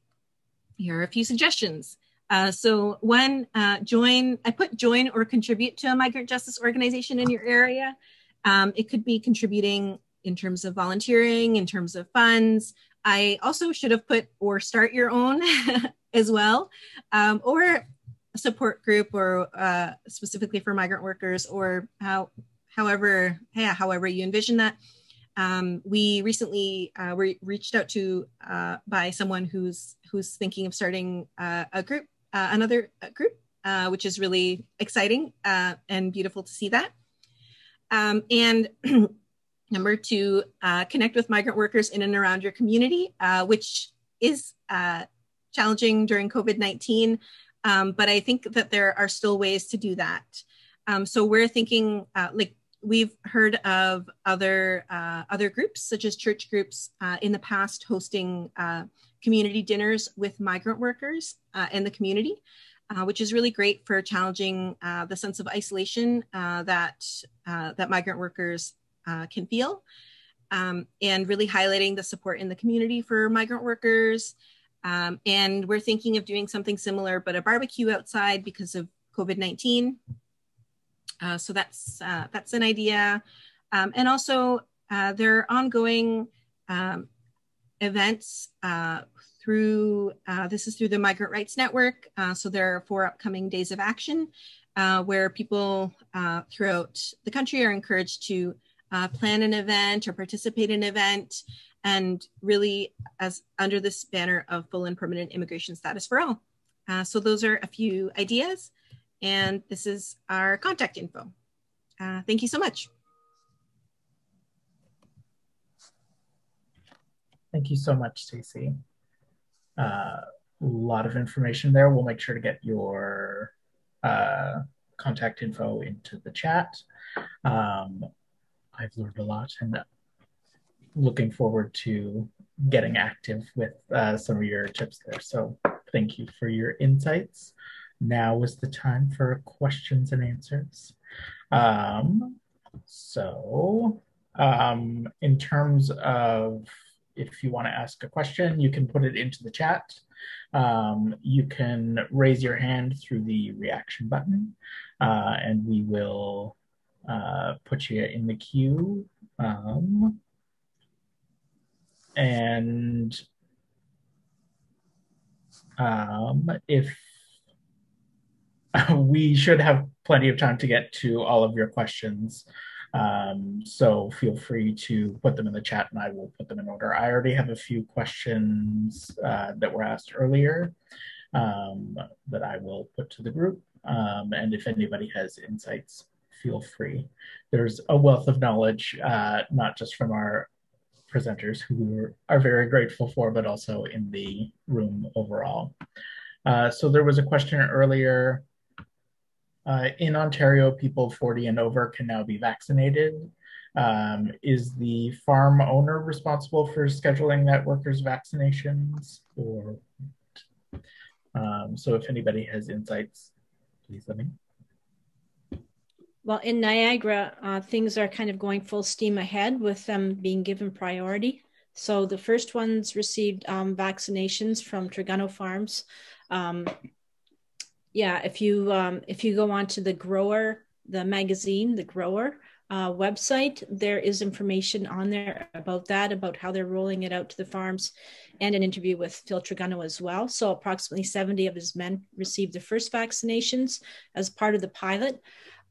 here are a few suggestions. Uh, so one, uh, join, I put join or contribute to a migrant justice organization in your area. Um, it could be contributing in terms of volunteering, in terms of funds. I also should have put or start your own as well, um, or a support group or uh, specifically for migrant workers or how, however, yeah, however you envision that. Um, we recently uh, were reached out to uh, by someone who's who's thinking of starting uh, a group, uh, another uh, group, which is really exciting and beautiful to see that. Um, and Number two, uh, connect with migrant workers in and around your community, uh, which is uh, challenging during COVID 19. Um, but I think that there are still ways to do that. Um, so we're thinking uh, like we've heard of other uh, other groups such as church groups uh, in the past hosting community dinners with migrant workers in the community. which is really great for challenging the sense of isolation that that migrant workers uh, can feel um, and really highlighting the support in the community for migrant workers. Um, and we're thinking of doing something similar, but a barbecue outside because of COVID-19. Uh, so that's, uh, that's an idea. Um, and also uh, there are ongoing um, events uh, through, uh, this is through the Migrant Rights Network. so there are four upcoming days of action where people throughout the country are encouraged to uh, plan an event or participate in an event and really as under this banner of full and permanent immigration status for all. Uh, so those are a few ideas and this is our contact info. Uh, thank you so much. Thank you so much, Stacey. Uh, a lot of information there. We'll make sure to get your uh, contact info into the chat. Um, I've learned a lot and looking forward to getting active with uh, some of your tips there. So thank you for your insights. Now is the time for questions and answers. Um, so um, in terms of if you want to ask a question, you can put it into the chat. Um, you can raise your hand through the reaction button, uh, and we will uh, put you in the queue. Um, and um, if we should have plenty of time to get to all of your questions. Um, so feel free to put them in the chat and I will put them in order. I already have a few questions uh, that were asked earlier um, that I will put to the group. Um, and if anybody has insights, feel free. There's a wealth of knowledge, uh, not just from our presenters who we are very grateful for, but also in the room overall. Uh, so there was a question earlier uh, in Ontario, people 40 and over can now be vaccinated. Um, is the farm owner responsible for scheduling that workers' vaccinations? Or um, so, if anybody has insights, please let me. Well, in Niagara, uh, things are kind of going full steam ahead with them being given priority. So the first ones received um, vaccinations from Tregunno Farms. Um, yeah, if you um, if you go onto the grower, the magazine, the grower uh, website, there is information on there about that, about how they're rolling it out to the farms, and an interview with Phil Tregunno as well. So approximately 70 of his men received the first vaccinations as part of the pilot.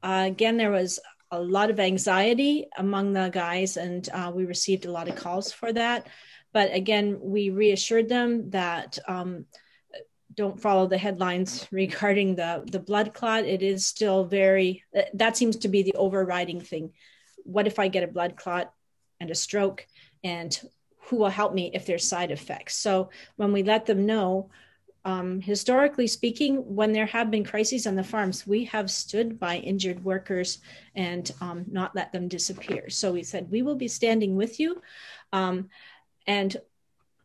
Uh, again, there was a lot of anxiety among the guys, and uh, we received a lot of calls for that. But again, we reassured them that um, don't follow the headlines regarding the the blood clot. It is still very that seems to be the overriding thing. What if i get a blood clot and a stroke? And who will help me if there's side effects? So when we let them know um, historically speaking when there have been crises on the farms we have stood by injured workers and um, not let them disappear so we said we will be standing with you um, and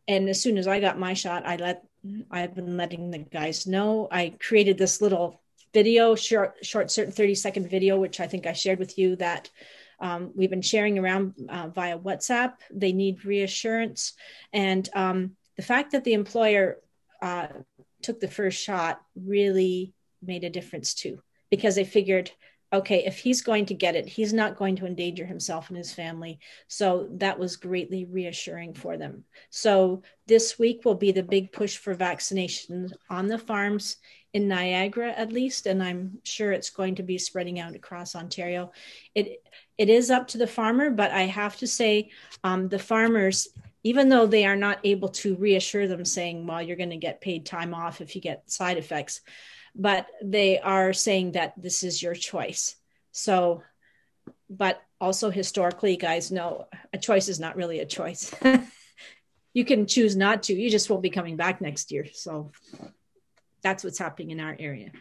and as soon as i got my shot i let I've been letting the guys know. I created this little video, short, short, certain 30 second video, which I think I shared with you that um, we've been sharing around uh, via WhatsApp. They need reassurance. And um, the fact that the employer uh, took the first shot really made a difference too, because they figured okay, if he's going to get it, he's not going to endanger himself and his family. So that was greatly reassuring for them. So this week will be the big push for vaccinations on the farms in Niagara, at least, and I'm sure it's going to be spreading out across Ontario. It it is up to the farmer, but I have to say, um, the farmers. Even though they are not able to reassure them, saying, "Well, you're going to get paid time off if you get side effects," but they are saying that this is your choice. So, but also historically, guys know a choice is not really a choice. you can choose not to, you just won't be coming back next year. So, that's what's happening in our area.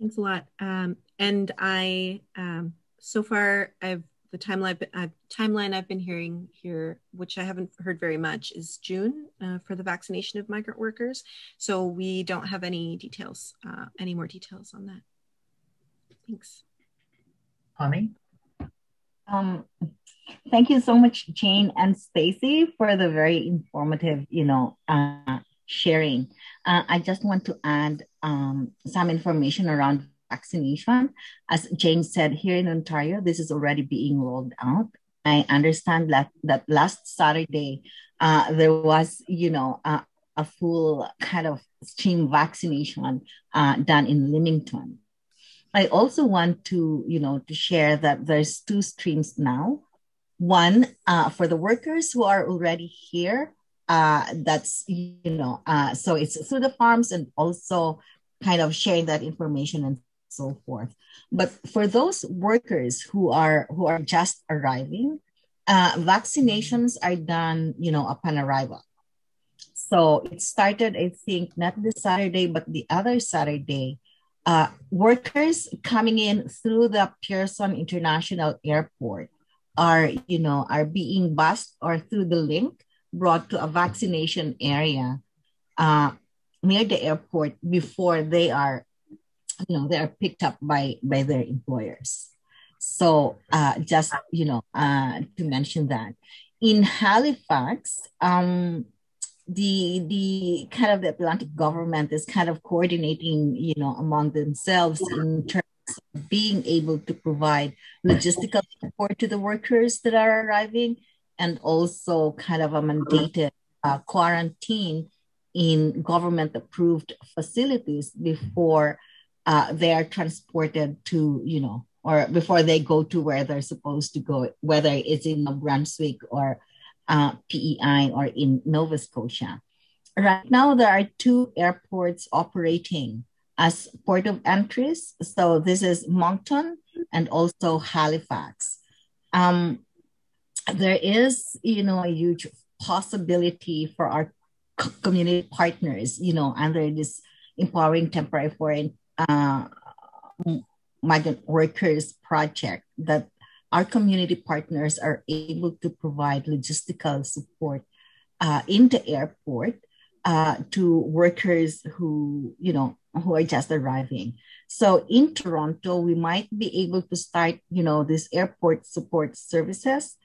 Thanks, thanks a lot. Um, and I, um, so far, I've the timeline uh, timeline I've been hearing here, which I haven't heard very much, is June uh, for the vaccination of migrant workers. So we don't have any details, uh, any more details on that. Thanks. Honey. Um, thank you so much, Jane and Stacy, for the very informative, you know, uh, sharing. Uh, I just want to add um, some information around vaccination. As James said, here in Ontario, this is already being rolled out. I understand that, that last Saturday, uh, there was, you know, a full kind of stream vaccination uh, done in Leamington. I also want to, you know, to share that there's two streams now. One uh, for the workers who are already here. Uh, that's you know, uh, so it's through the farms and also kind of sharing that information and so forth. But for those workers who are who are just arriving, uh, vaccinations are done, you know, upon arrival. So it started, I think, not this Saturday, but the other Saturday. Uh, workers coming in through the Pearson International Airport are, you know, are being bused or through the link brought to a vaccination area uh, near the airport before they are you know they are picked up by by their employers. So uh, just you know uh, to mention that. In halifax um, the the kind of the atlantic government is kind of coordinating you know among themselves in terms of being able to provide logistical support to the workers that are arriving and also kind of a mandated uh, quarantine in government approved facilities before uh, they are transported to, you know, or before they go to where they're supposed to go, whether it's in New Brunswick or uh, PEI or in Nova Scotia. Right now, there are two airports operating as port of entries. So this is Moncton and also Halifax. Um, there is, you know, a huge possibility for our community partners, you know, under this empowering temporary foreign uh, migrant workers project that our community partners are able to provide logistical support uh, in the airport uh, to workers who, you know, who are just arriving. So in Toronto, we might be able to start, you know, this airport support services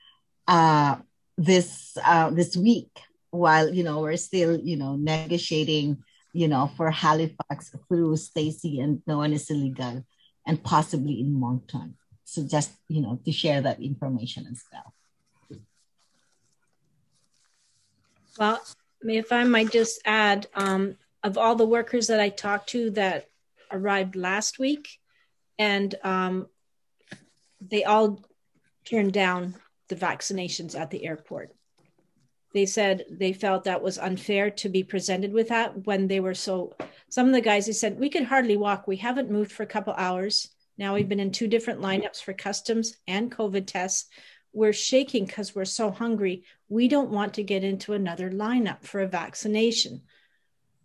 uh, this uh, this week, while you know we're still, you know, negotiating, you know, for Halifax through Stacy and no one is illegal, and possibly in Moncton. So just you know to share that information as well. Well, if I might just add, um, of all the workers that I talked to that arrived last week, and um, they all turned down the vaccinations at the airport. They said they felt that was unfair to be presented with that when they were so. Some of the guys they said we could hardly walk. We haven't moved for a couple hours. Now we've been in two different lineups for customs and COVID tests. We're shaking because we're so hungry. We don't want to get into another lineup for a vaccination.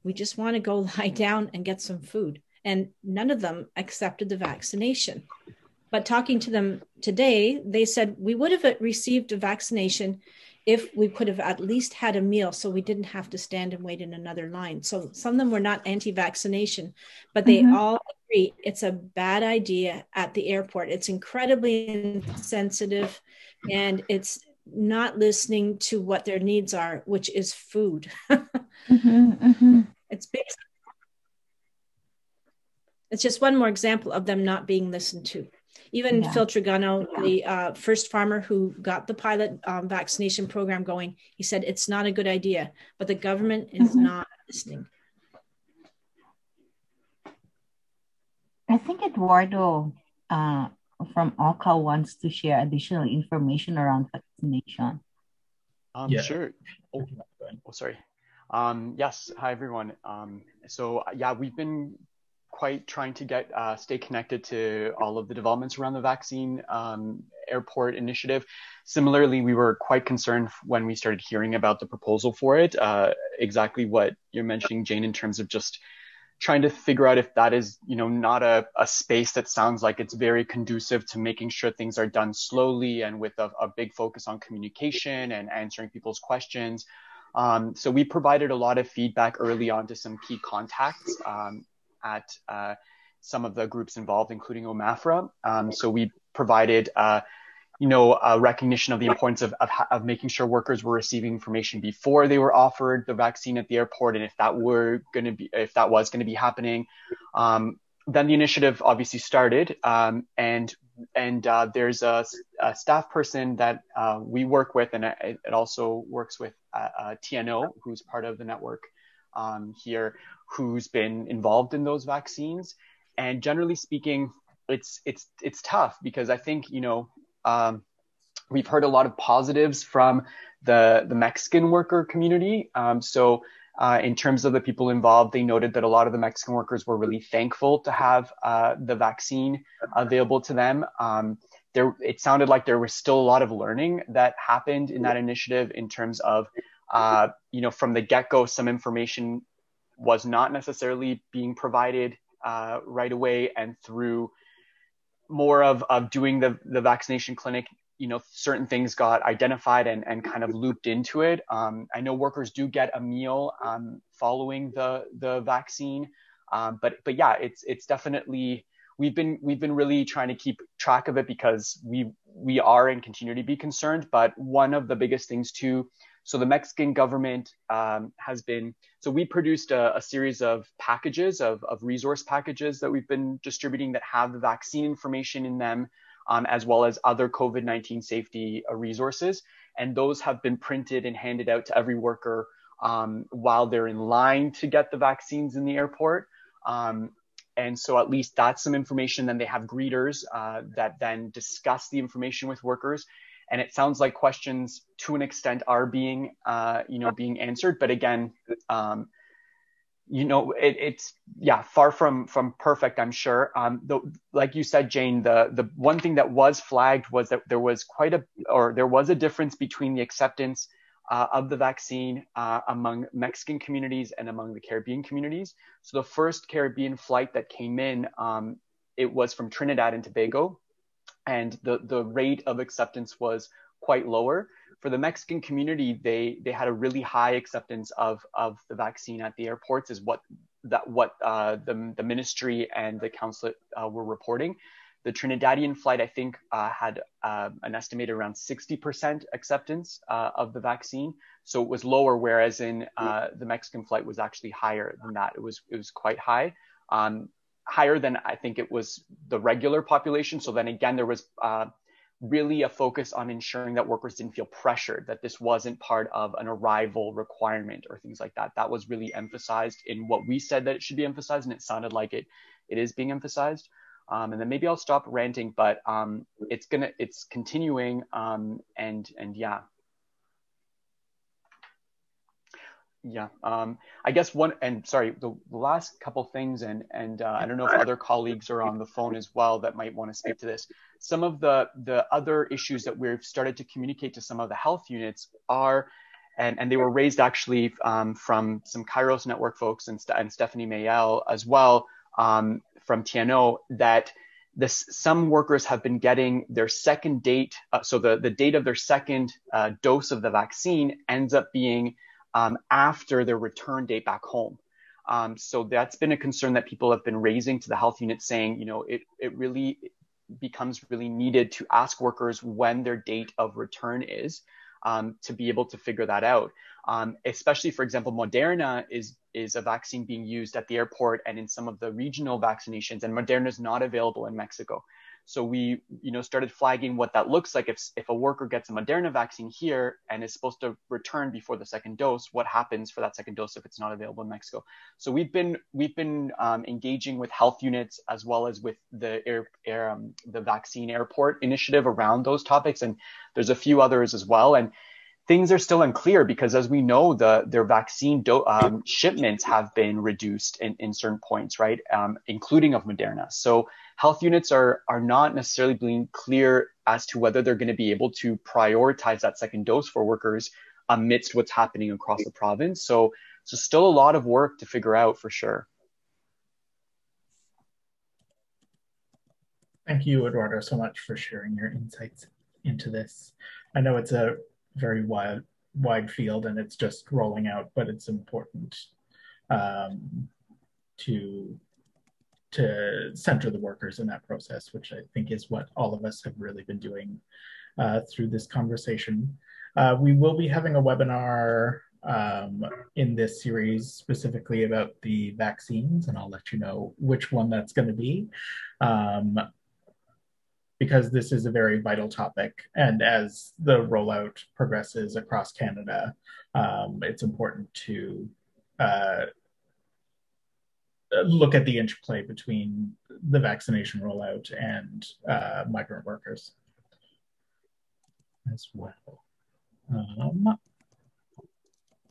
We just want to go lie down and get some food. And none of them accepted the vaccination. But talking to them today, they said we would have received a vaccination if we could have at least had a meal so we didn't have to stand and wait in another line. So some of them were not anti vaccination, but they mm-hmm. all agree it's a bad idea at the airport. It's incredibly insensitive and it's not listening to what their needs are, which is food. mm-hmm, mm-hmm. It's basically it's just one more example of them not being listened to. Even yeah. Phil Tregunno, the uh, first farmer who got the pilot um, vaccination program going, he said it's not a good idea, but the government is mm-hmm. not listening. I think Eduardo uh, from OCA wants to share additional information around vaccination. Um, yeah. Sure. Oh, oh sorry. Um, yes. Hi, everyone. Um, so, yeah, we've been quite trying to get uh, stay connected to all of the developments around the vaccine um, airport initiative. Similarly, we were quite concerned when we started hearing about the proposal for it. Uh, exactly what you're mentioning, Jane, in terms of just trying to figure out if that is, you know, not a, a space that sounds like it's very conducive to making sure things are done slowly and with a, a big focus on communication and answering people's questions. Um, so we provided a lot of feedback early on to some key contacts um, at uh, some of the groups involved, including OMAFRA. Um, so we provided, uh, you know, a recognition of the importance of, of, of, making sure workers were receiving information before they were offered the vaccine at the airport, and if that were going to be, if that was going to be happening. Um, then the initiative obviously started, um, and and uh, there's a, a, staff person that uh, we work with, and it, also works with uh, uh TNO, who's part of the network um, here, who's been involved in those vaccines. And generally speaking, it's it's it's tough because I think you know um, we've heard a lot of positives from the the Mexican worker community. Um, so uh, in terms of the people involved, they noted that a lot of the Mexican workers were really thankful to have uh, the vaccine available to them. Um, there, it sounded like there was still a lot of learning that happened in that initiative in terms of, uh, you know, from the get-go, some information was not necessarily being provided uh, right away and through more of, of doing the, the vaccination clinic you know certain things got identified and, and kind of looped into it. Um, i know workers do get a meal um, following the the vaccine um, but but yeah it's it's definitely we've been we've been really trying to keep track of it because we we are and continue to be concerned but one of the biggest things too so the Mexican government um, has been, so we produced a, a series of packages, of, of, resource packages that we've been distributing that have the vaccine information in them um, as well as other COVID 19 safety uh, resources. And those have been printed and handed out to every worker um, while they're in line to get the vaccines in the airport. Um, and so at least that's some information. Then they have greeters uh, that then discuss the information with workers. And it sounds like questions to an extent are being, uh, you know, being answered. But again, um, you know, it, it's yeah, far from from perfect. I'm sure. Um, the, like you said, Jane, the the one thing that was flagged was that there was quite a or there was a difference between the acceptance uh, of the vaccine uh, among Mexican communities and among the Caribbean communities. So the first Caribbean flight that came in, um, it was from Trinidad and Tobago, and the the rate of acceptance was quite lower for the Mexican community, they they had a really high acceptance of of the vaccine at the airports, is what that what uh, the the ministry and the consulate uh, were reporting. The Trinidadian flight, I think, uh, had uh, an estimated around 60% acceptance uh, of the vaccine, so it was lower. Whereas in uh, the Mexican flight was actually higher than that. It was it was quite high. Um, higher than I think it was the regular population. So then again, there was really a focus on ensuring that workers didn't feel pressured, that this wasn't part of an arrival requirement or things like that. That was really emphasized in what we said that it should be emphasized, and it sounded like it it is being emphasized. Um, and then maybe I'll stop ranting, but um, it's gonna it's continuing, um, and and yeah, yeah. Um, I guess one and sorry, the, last couple things, and and uh, I don't know if other colleagues are on the phone as well that might want to speak to this some of the, the other issues that we've started to communicate to some of the health units are, and, and they were raised actually um, from some Kairos network folks and, and Stephanie Mayel as well um, from TNO, that this, some workers have been getting their second date, uh, so the, the date of their second uh, dose of the vaccine ends up being um, after their return date back home. Um, so that's been a concern that people have been raising to the health unit saying, you know, it, it really becomes really needed to ask workers when their date of return is um, to be able to figure that out. Um, especially, for example, Moderna is is a vaccine being used at the airport and in some of the regional vaccinations, and Moderna is not available in Mexico. So we, you know, started flagging what that looks like if, if a worker gets a Moderna vaccine here and is supposed to return before the second dose, what happens for that second dose if it's not available in Mexico? So we've been we've been um, engaging with health units as well as with the air, air um, the vaccine airport initiative around those topics, and there's a few others as well. And things are still unclear because as we know the their vaccine do, um, shipments have been reduced in, in certain points right um, including of moderna so health units are are not necessarily being clear as to whether they're going to be able to prioritize that second dose for workers amidst what's happening across the province. So so still a lot of work to figure out for sure. Thank you, Eduardo, so much for sharing your insights into this. I know it's a very wide wide field and it's just rolling out, but it's important um, to to center the workers in that process, which I think is what all of us have really been doing uh, through this conversation. Uh, we will be having a webinar um, in this series specifically about the vaccines, and I'll let you know which one that's going to be. Um, because this is a very vital topic. And as the rollout progresses across Canada, um, it's important to uh, look at the interplay between the vaccination rollout and uh, migrant workers as well. Um,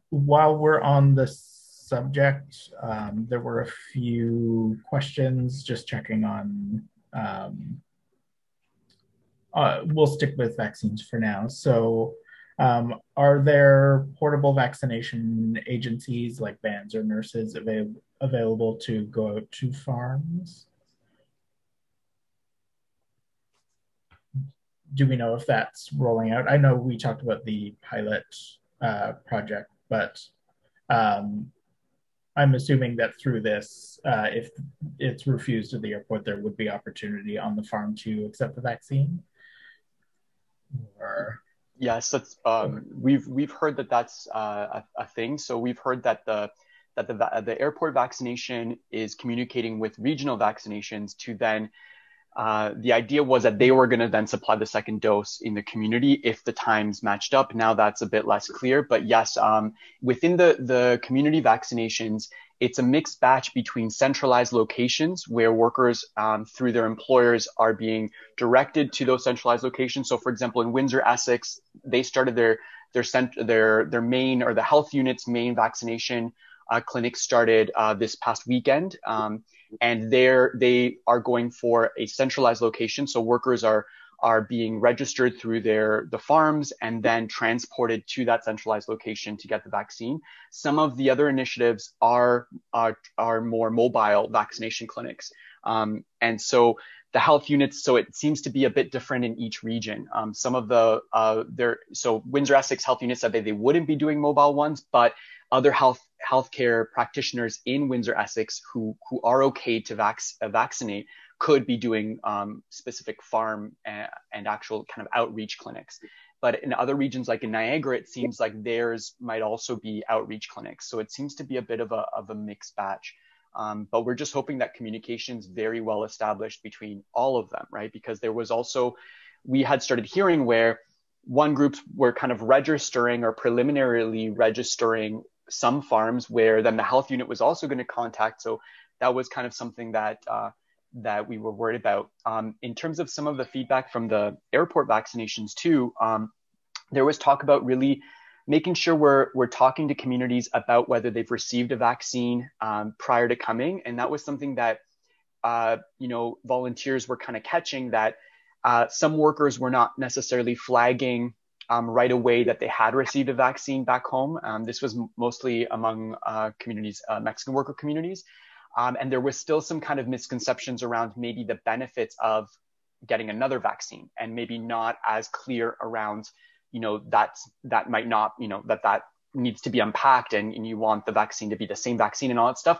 while we're on the subject, um, there were a few questions just checking on. Um, uh, we'll stick with vaccines for now. So, um, are there portable vaccination agencies like vans or nurses available available to go out to farms? Do we know if that's rolling out? I know we talked about the pilot uh, project, but um, I'm assuming that through this, uh, if it's refused at the airport, there would be opportunity on the farm to accept the vaccine. Or yes, um, we've we've heard that that's uh, a, a, thing. So we've heard that the that the, the airport vaccination is communicating with regional vaccinations to then uh, the idea was that they were going to then supply the second dose in the community if the times matched up. Now that's a bit less clear, but yes, um, within the the community vaccinations, it's a mixed batch between centralized locations where workers um, through their employers are being directed to those centralized locations. So, for example, in Windsor, Essex, they started their their cent- their their main or the health unit's main vaccination uh, clinic started uh, this past weekend. Um, and there they are going for a centralized location. So workers are are being registered through their the farms and then transported to that centralized location to get the vaccine. Some of the other initiatives are are, are more mobile vaccination clinics, um, and so the health units. So it seems to be a bit different in each region. Um, some of the uh, there so Windsor Essex health units said that they wouldn't be doing mobile ones, but other health healthcare practitioners in Windsor Essex who who are okay to vac- uh, vaccinate could be doing um, specific farm and, and, actual kind of outreach clinics. But in other regions, like in Niagara, it seems like theirs might also be outreach clinics. So it seems to be a bit of a of a mixed batch. Um, but we're just hoping that communication's very well established between all of them, right? Because there was also we had started hearing where one groups were kind of registering or preliminarily registering some farms where then the health unit was also going to contact. So that was kind of something that uh, that we were worried about. Um, in terms of some of the feedback from the airport vaccinations too, um, there was talk about really making sure we're we're talking to communities about whether they've received a vaccine um, prior to coming, and that was something that uh, you know volunteers were kind of catching that uh, some workers were not necessarily flagging um, right away that they had received a vaccine back home. Um, this was mostly among uh, communities, uh, Mexican worker communities. Um, and there was still some kind of misconceptions around maybe the benefits of getting another vaccine and maybe not as clear around, you know, that that might not, you know, that that needs to be unpacked and, and you want the vaccine to be the same vaccine and all that stuff.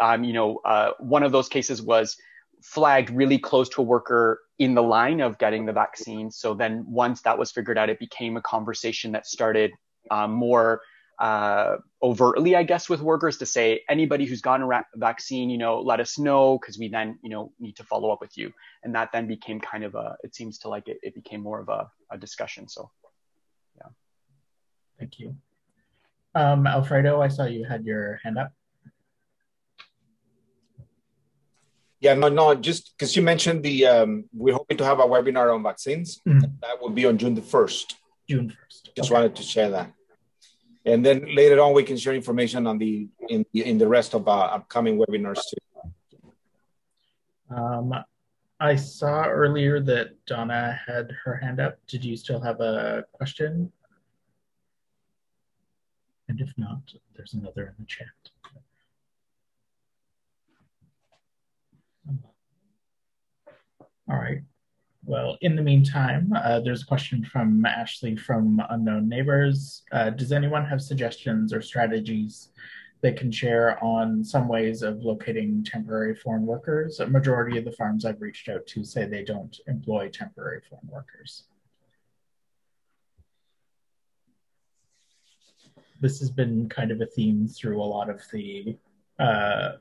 Um, you know, uh, one of those cases was flagged really close to a worker in the line of getting the vaccine. So then once that was figured out, it became a conversation that started um, more uh, overtly, I guess, with workers to say anybody who's gotten a ra- vaccine, you know, let us know because we then, you know, need to follow up with you. And that then became kind of a, it seems to like it, it became more of a, a discussion. So, yeah. Thank you. Um, Alfredo, I saw you had your hand up. Yeah, no, no, just because you mentioned the, um, we're hoping to have a webinar on vaccines. Mm-hmm. That will be on June the 1st. June 1st. Just okay. wanted to share that. And then later on, we can share information on the, in, in the rest of our upcoming webinars too. Um, I saw earlier that Donna had her hand up. Did you still have a question? And if not, there's another in the chat. All right. Well, in the meantime, uh, there's a question from Ashley from Unknown Neighbors. Uh, does anyone have suggestions or strategies they can share on some ways of locating temporary foreign workers? A majority of the farms I've reached out to say they don't employ temporary foreign workers. This has been kind of a theme through a lot of the uh,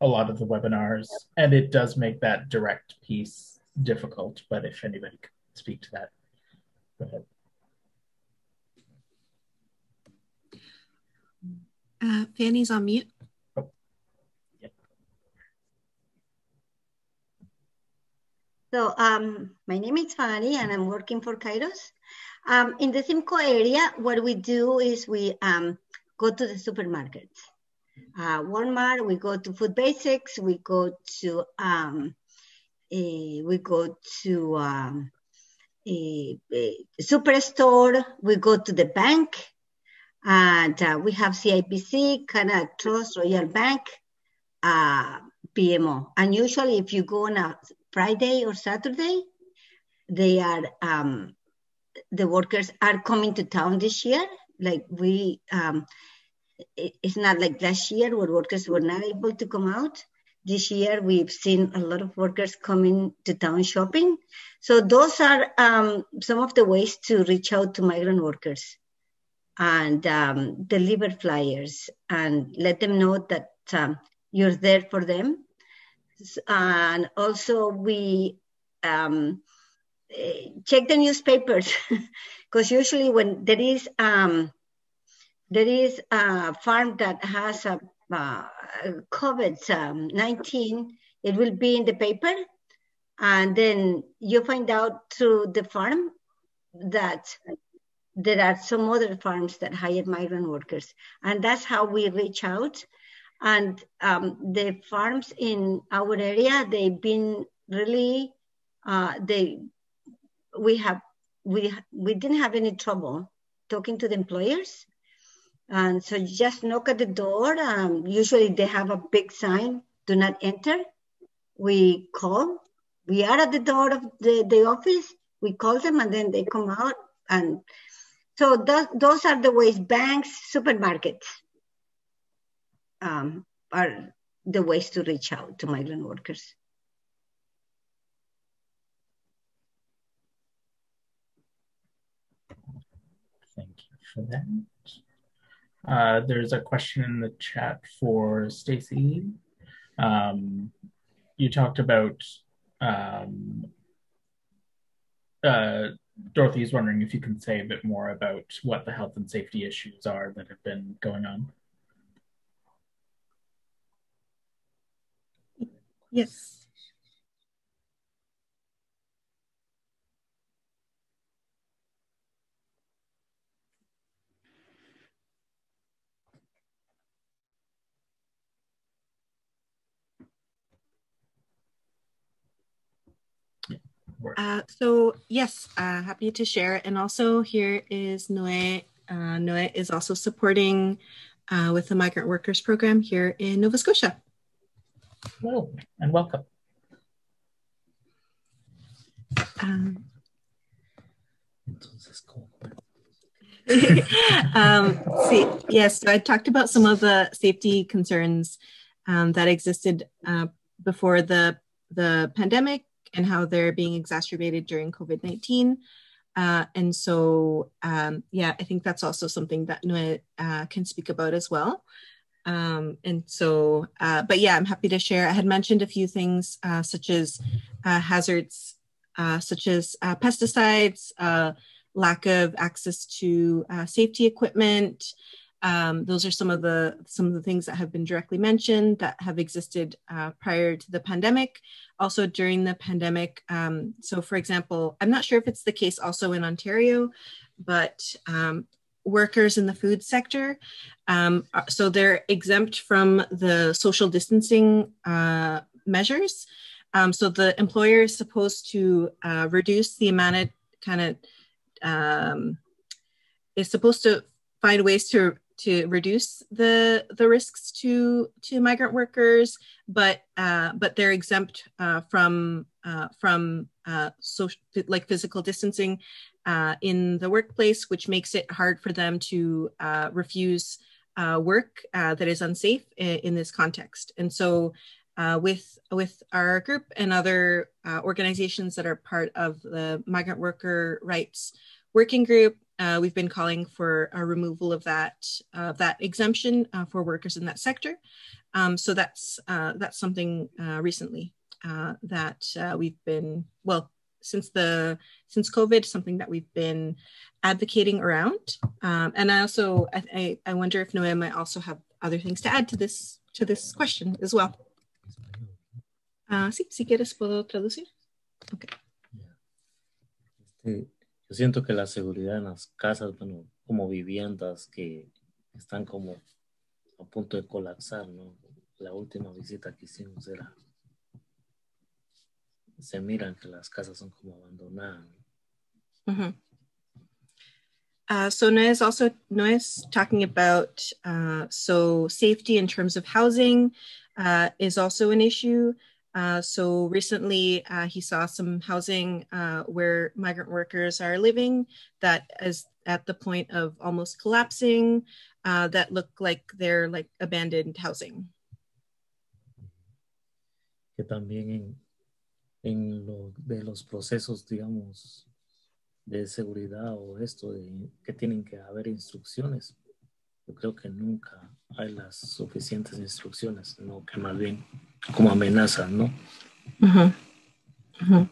a lot of the webinars, and it does make that direct piece difficult, but if anybody could speak to that, go ahead. Uh, Fanny's on mute. Oh. So um, my name is Fanny and I'm working for Kairos. Um, in the Simcoe area, what we do is we um, go to the supermarkets. Uh, Walmart, we go to Food Basics, we go to um, we go to um, a, a, superstore, we go to the bank, and uh, we have CIBC, Canada Trust, Royal Bank, uh, BMO. And usually, if you go on a Friday or Saturday, they are um, the workers are coming to town this year. Like we, um, it, it's not like last year where workers were not able to come out this year we've seen a lot of workers coming to town shopping. So those are um, some of the ways to reach out to migrant workers and um, deliver flyers and let them know that um, you're there for them. And also we um, check the newspapers because usually when there is um, there is a farm that has a uh, COVID-19, it will be in the paper. And then you find out through the farm that there are some other farms that hire migrant workers. And that's how we reach out. And um, the farms in our area, they've been really, uh, they, we have, we, we didn't have any trouble talking to the employers and so you just knock at the door. Um, usually they have a big sign, do not enter. We call. We are at the door of the, the office. We call them and then they come out. And so those, those are the ways banks, supermarkets um, are the ways to reach out to migrant workers. Thank you for that. Uh, there's a question in the chat for Stacy. Um, you talked about um, uh, Dorothy is wondering if you can say a bit more about what the health and safety issues are that have been going on. Yes. Uh, so yes, uh, happy to share. And also here is Noe. Uh, Noe is also supporting uh, with the migrant workers program here in Nova Scotia. Hello and welcome. Um, um, see, yes, so I talked about some of the safety concerns um, that existed uh, before the the pandemic and how they're being exacerbated during COVID 19. Uh, and so, um, yeah, I think that's also something that Noe uh, can speak about as well. Um, and so, uh, but yeah, I'm happy to share. I had mentioned a few things uh, such as uh, hazards, uh, such as pesticides, lack of access to safety equipment. Um, those are some of the some of the things that have been directly mentioned that have existed prior to the pandemic also during the pandemic. Um, so, for example, I'm not sure if it's the case also in Ontario, but um, workers in the food sector, um, uh, so they're exempt from the social distancing uh, measures. Um, so the employer is supposed to uh, reduce the amount of kind of um, is supposed to find ways to to reduce the the risks to to migrant workers, but uh, but they're exempt uh, from uh, from uh, social like physical distancing uh, in the workplace, which makes it hard for them to uh, refuse work that is unsafe in, in, this context. And so, with with our group and other organizations that are part of the migrant worker rights working group, uh, we've been calling for a removal of that uh, that exemption uh, for workers in that sector. Um, so that's uh, that's something uh, recently uh, that we've been well since the since COVID, something that we've been advocating around. Um, and I also I, I wonder if Noé might also have other things to add to this to this question as well. sí, si quieres puedo traducir. Okay. Yo siento que la seguridad en las casas, bueno, como viviendas que están como a punto de colapsar, ¿no? La última visita que hicimos era, se miran que las casas son como abandonadas. Mm -hmm. Uh, so Noe is also Noe is talking about uh, so safety in terms of housing uh, is also an issue. Uh, so recently, uh, he saw some housing uh, where migrant workers are living that is at the point of almost collapsing, uh, that look like they're like abandoned housing. Que también en, en lo de los procesos, digamos, de seguridad o esto de que tienen que haber instrucciones. Yo creo que nunca hay las suficientes instrucciones, no que más bien como amenazas, ¿no? Uh -huh. Uh -huh.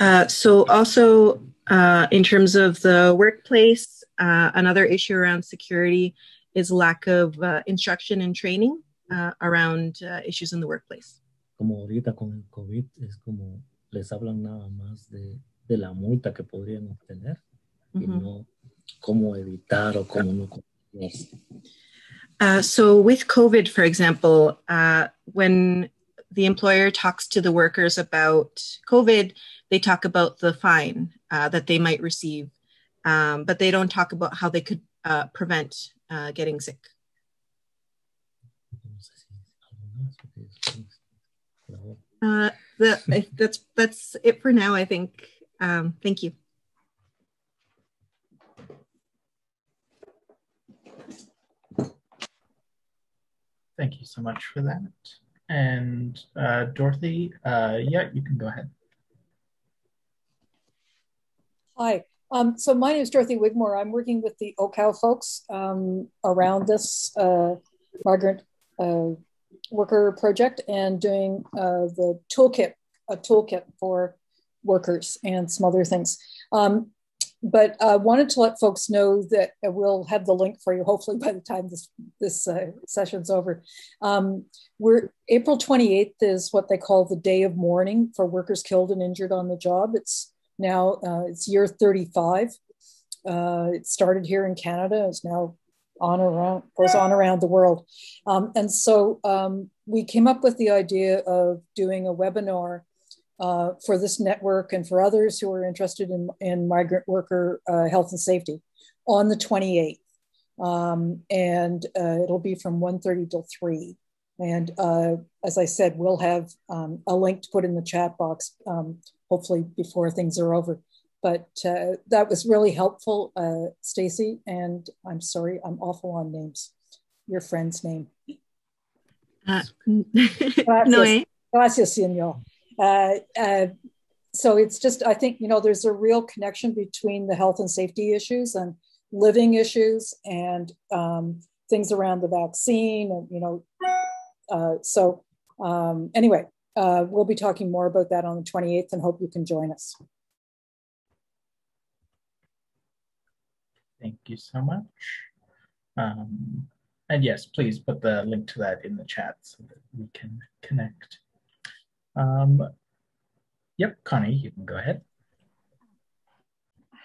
Uh, so also uh, in terms of the workplace, uh, another issue around security is lack of uh, instruction and training uh, around uh, issues in the workplace. Como ahorita con el COVID es como les hablan nada más de, de la multa que podrían obtener -hmm. y no cómo evitar o cómo no Uh, so with COVID, for example, uh, when the employer talks to the workers about COVID, they talk about the fine uh, that they might receive, um, but they don't talk about how they could uh, prevent uh, getting sick. Uh, the, that's that's it for now. I think. Um, thank you. Thank you so much for that. And uh, Dorothy, uh, yeah, you can go ahead. Hi. Um, so my name is Dorothy Wigmore. I'm working with the OHCOW folks um, around this uh, migrant uh, worker project and doing uh, the toolkit, a toolkit for workers and some other things. Um, but I uh, wanted to let folks know that we'll have the link for you hopefully by the time this this uh, session's over. Um, we're April 28th is what they call the day of mourning for workers killed and injured on the job. It's now uh, it's year 35. Uh, it started here in Canada. It's now on around goes on around the world, um, and so um, we came up with the idea of doing a webinar uh, for this network and for others who are interested in, in migrant worker uh, health and safety on the 28th. Um, and uh, it'll be from 1.30 till 3. And uh, as I said, we'll have um, a link to put in the chat box, um, hopefully before things are over. But uh, that was really helpful, uh, Stacy. And I'm sorry, I'm awful on names. Your friend's name. Gracias, no, Gracias, señor. Uh, uh, so it's just, I think, you know, there's a real connection between the health and safety issues and living issues and um, things around the vaccine. And, you know, uh, so um, anyway, uh, we'll be talking more about that on the 28th and hope you can join us. Thank you so much. Um, and yes, please put the link to that in the chat so that we can connect. Um, yep, Connie, you can go ahead.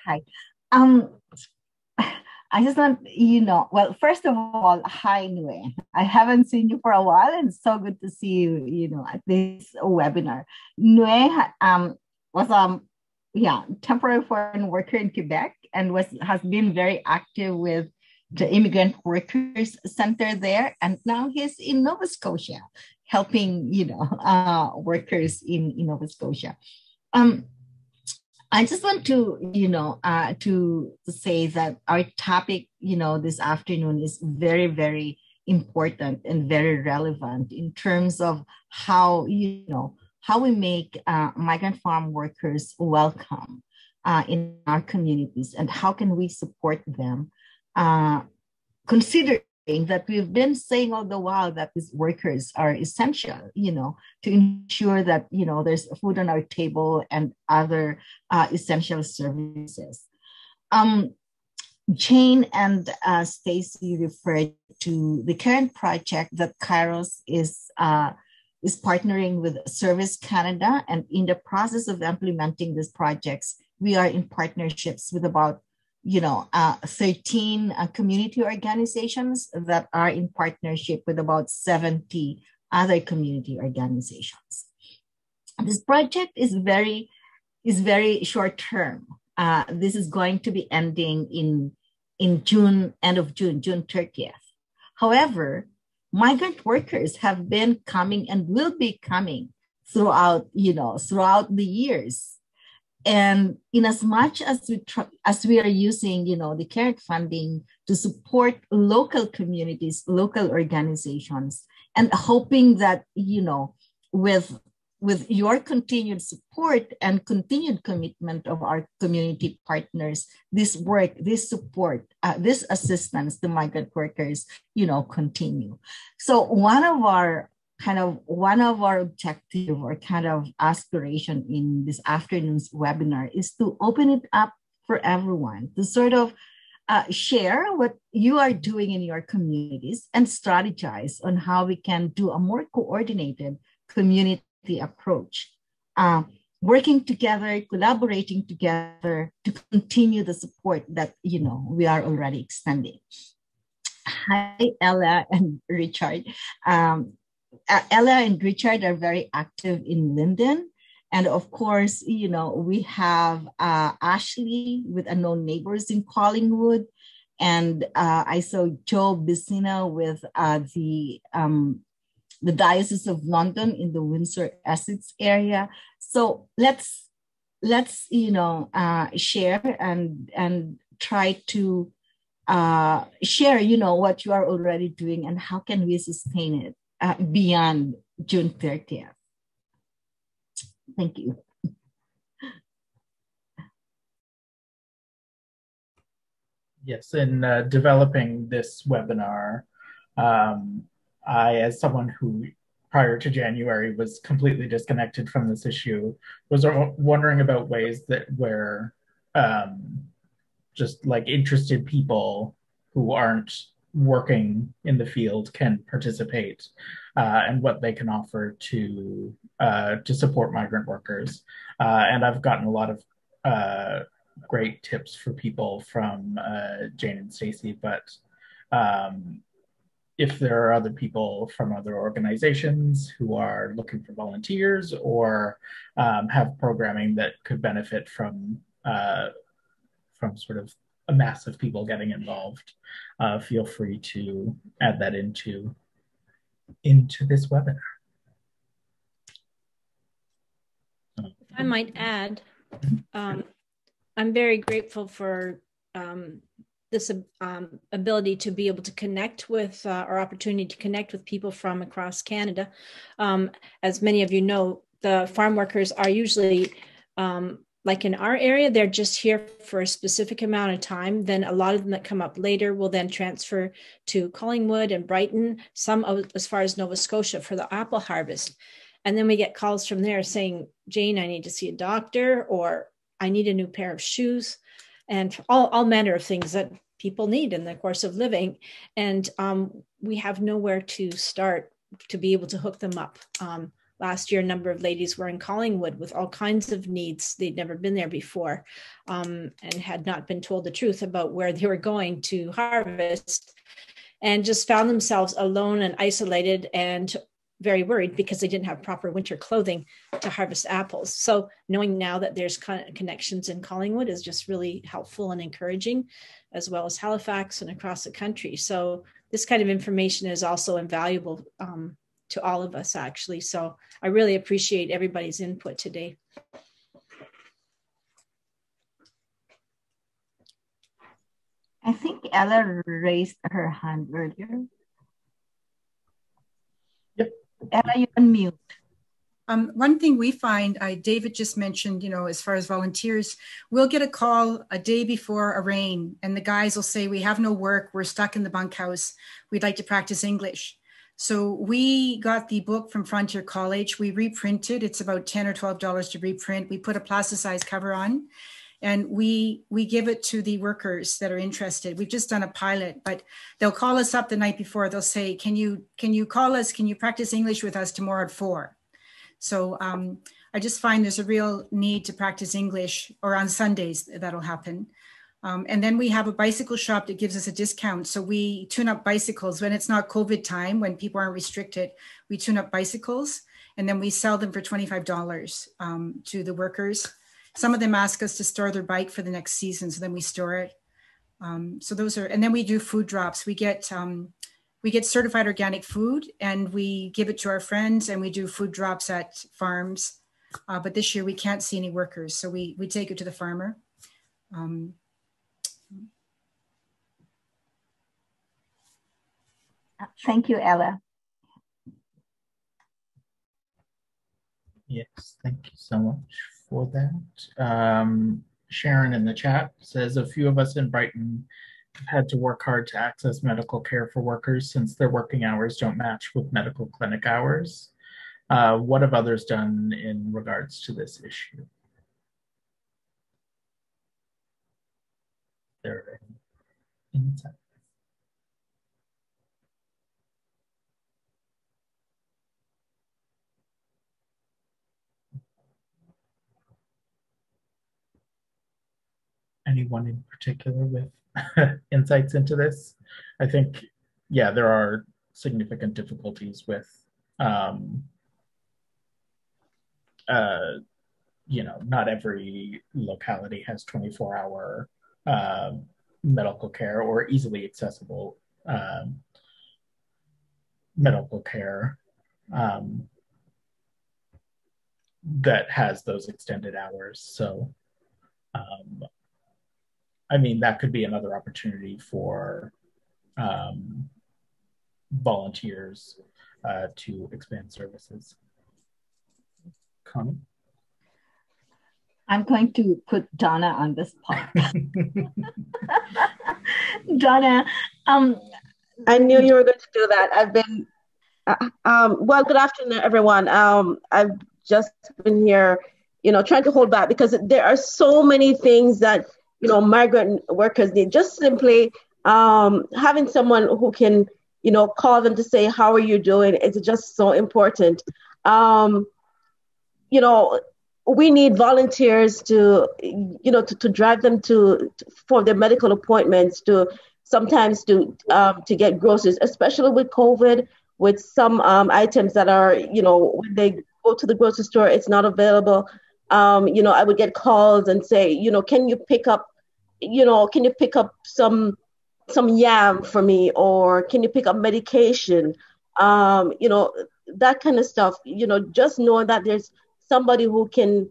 Hi. Um, I just want you know. Well, first of all, hi Noe. I haven't seen you for a while, and so good to see you. You know, at this webinar. Noe um, was um yeah temporary foreign worker in Quebec and was has been very active with the immigrant workers center there, and now he's in Nova Scotia helping you know uh, workers in, in Nova Scotia. Um, I just want to you know uh, to say that our topic you know this afternoon is very very important and very relevant in terms of how you know how we make uh, migrant farm workers welcome uh, in our communities and how can we support them uh, consider that we've been saying all the while that these workers are essential, you know, to ensure that, you know, there's food on our table and other uh, essential services. Um, Jane and uh, Stacy referred to the current project that Kairos is uh, is partnering with Service Canada, and in the process of implementing these projects, we are in partnerships with about you know, uh, 13 uh, community organizations that are in partnership with about 70 other community organizations. This project is very, is very short term. Uh, this is going to be ending in, in June, end of June, June 30th. However, migrant workers have been coming and will be coming throughout, you know, throughout the years and in as much as we as we are using you know the CARET funding to support local communities local organizations and hoping that you know with with your continued support and continued commitment of our community partners this work this support uh, this assistance to migrant workers you know continue. So one of our kind of one of our objective or kind of aspiration in this afternoon's webinar is to open it up for everyone to sort of uh, share what you are doing in your communities and strategize on how we can do a more coordinated community approach. Uh, working together, collaborating together to continue the support that you know we are already extending. Hi, Ella and Richard. Um, Ella and Richard are very active in Linden. And of course, you know, we have uh, Ashley with Unknown Neighbors in Collingwood. And uh, I saw Joe Bissina with uh, the, um, the Diocese of London in the Windsor Essex area. So let's, let's you know, uh, share and, and try to uh, share, you know, what you are already doing and how can we sustain it uh, beyond June 30th. Thank you. Yes, in uh, developing this webinar, um, I, as someone who prior to January was completely disconnected from this issue, was wondering about ways that where um, just like interested people who aren't working in the field can participate uh, and what they can offer to uh, to support migrant workers. Uh, and I've gotten a lot of uh, great tips for people from uh, Jane and Stacy. But um, if there are other people from other organizations who are looking for volunteers or um, have programming that could benefit from uh, from sort of a mass of people getting involved, uh, feel free to add that into into this webinar. If I might add, um, I'm very grateful for um, this um, ability to be able to connect with uh, or opportunity to connect with people from across Canada. Um, as many of you know, the farm workers are usually um, like in our area, they're just here for a specific amount of time. Then a lot of them that come up later will then transfer to Collingwood and Brighton, some as far as Nova Scotia for the apple harvest. And then we get calls from there saying, Jane, I need to see a doctor, or I need a new pair of shoes, and all, all manner of things that people need in the course of living. And um, we have nowhere to start to be able to hook them up. Um, last year a number of ladies were in collingwood with all kinds of needs. They'd never been there before um, and had not been told the truth about where they were going to harvest and just found themselves alone and isolated and very worried because they didn't have proper winter clothing to harvest apples. So knowing now that there's connections in collingwood is just really helpful and encouraging as well as halifax and across the country. So this kind of information is also invaluable um, to all of us actually. So I really appreciate everybody's input today. I think Ella raised her hand earlier. Yep. Ella, you unmute. Um, one thing we find, I, David just mentioned, you know, as far as volunteers, we'll get a call a day before a rain, and the guys will say, We have no work, we're stuck in the bunkhouse, we'd like to practice English. So we got the book from Frontier College. We reprinted. It's about ten or twelve dollars to reprint. We put a plasticized cover on, and we we give it to the workers that are interested. We've just done a pilot, but they'll call us up the night before. They'll say, "Can you can you call us? Can you practice English with us tomorrow at 4? So um, I just find there's a real need to practice English, or on Sundays that'll happen. Um, and then we have a bicycle shop that gives us a discount. So we tune up bicycles when it's not COVID time, when people aren't restricted. We tune up bicycles and then we sell them for $25 um, to the workers. Some of them ask us to store their bike for the next season. So then we store it. Um, so those are, and then we do food drops. We get, um, we get certified organic food and we give it to our friends and we do food drops at farms. Uh, but this year we can't see any workers. So we, we take it to the farmer. Um, Thank you, Ella. Yes, thank you so much for that. Um, Sharon in the chat says a few of us in Brighton have had to work hard to access medical care for workers since their working hours don't match with medical clinic hours. Uh, what have others done in regards to this issue? There insight. Anyone in particular with insights into this. I think, yeah, there are significant difficulties with, um, uh, you know, not every locality has 24 hour uh, medical care or easily accessible um, medical care um, that has those extended hours. So um, I mean, that could be another opportunity for um, volunteers uh, to expand services. Connie? I'm going to put Donna on the spot. Donna, um, I knew you were going to do that. I've been, uh, um, well, good afternoon, everyone. Um, I've just been here, you know, trying to hold back because there are so many things that you know migrant workers need. Just simply um, having someone who can you know call them to say how are you doing? it's just so important. Um, you know we need volunteers to you know to, to drive them to, to for their medical appointments to sometimes to um, to get groceries especially with covid with some um, items that are you know when they go to the grocery store it's not available. Um, you know, I would get calls and say, you know, can you pick up, you know, can you pick up some some yam for me, or can you pick up medication, um, you know, that kind of stuff. You know, just knowing that there's somebody who can